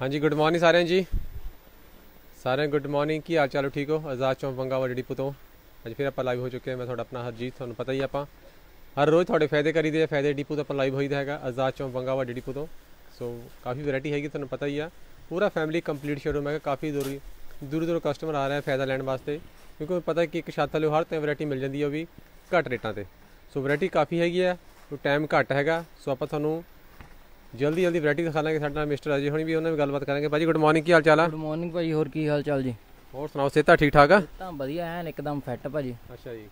ਹਾਂਜੀ good morning ਸਾਰਿਆਂ ਜੀ ਸਾਰਿਆਂ ਗੁੱਡ ਮਾਰਨਿੰਗ ਕੀ ਹਾਲ ਚਾਲ ਠੀਕ ਹੋ ਆਜ਼ਾਦ ਚੌਂਕ ਬੰਗਾਵਾ ਡਿਪੂ ਤੋਂ ਅੱਜ ਫਿਰ ਆਪਾਂ ਲਾਈਵ ਹੋ ਚੁੱਕੇ ਹਾਂ ਮੈਂ ਤੁਹਾਡਾ ਆਪਣਾ ਹਰਜੀਤ ਤੁਹਾਨੂੰ ਪਤਾ ਹੀ ਆਪਾਂ ਹਰ ਰੋਜ਼ ਤੁਹਾਡੇ ਫਾਇਦੇ ਕਰੀਦੇ ਆ ਫਾਇਦੇ ਡਿਪੂ ਤੋਂ ਆਪਾਂ ਲਾਈਵ ਹੋਈਦਾ ਹੈਗਾ ਆਜ਼ਾਦ ਚੌਂਕ ਬੰਗਾਵਾ ਡਿਪੂ ਤੋਂ ਸੋ ਕਾਫੀ ਵੈਰਾਈਟੀ ਹੈਗੀ ਤੁਹਾਨੂੰ ਪਤਾ ਹੀ ਆ ਪੂਰਾ ਫੈਮਿਲੀ ਕੰਪਲੀਟ ਸ਼ੋਰੂਮ ਹੈਗਾ ਕਾਫੀ ਦੂਰੀ ਦੂਰ ਦੂਰ ਕਸਟਮਰ ਆ ਰਹੇ ਆ ਫਾਇਦਾ ਲੈਣ ਵਾਸਤੇ ਕਿਉਂਕਿ ਉਹਨੂੰ ਪਤਾ ਕਿ ਇੱਕ ਛੱਤ ਵਾਲੇ ਹਰ ਤਰ੍ਹਾਂ ਵੈਰਾਈਟੀ ਮਿਲ ਜਾਂਦੀ ਹੈ ਉਹ ਵੀ ਘੱਟ ਰੇਟਾਂ ਤੇ ਸੋ ਵੈਰਾਈਟੀ ਕਾਫੀ ਹੈਗੀ ਆ ਸੋ ਟਾਈਮ ਘੱਟ ਹੈਗਾ ਸੋ ਆਪਾਂ ਤੁਹਾਨੂੰ ਜਲਦੀ ਜਲਦੀ ਵੈਰਾਈਟੀ ਦਿਖਾ ਲਾਂਗੇ ਸਾਡੇ ਨਾਲ ਮਿਸਟਰ ਅਜੇ ਹੁਣੀ ਵੀ ਉਹਨਾਂ ਨਾਲ ਗੱਲਬਾਤ ਕਰਾਂਗੇ। ਭਾਜੀ ਗੁੱਡ ਮਾਰਨਿੰਗ ਕੀ ਹਾਲ ਚਾਲ ਆ? ਗੁੱਡ ਮਾਰਨਿੰਗ ਭਾਜੀ ਹੋਰ ਕੀ ਹਾਲ ਚਾਲ ਜੀ? ਹੋਰ ਸੁਣਾਓ ਸਿਹਤਾਂ ਠੀਕ ਠਾਕ ਆ? ਤਾਂ ਵਧੀਆ ਐਨ ਇੱਕਦਮ ਫਿੱਟ ਭਾਜੀ। ਅੱਛਾ ਜੀ।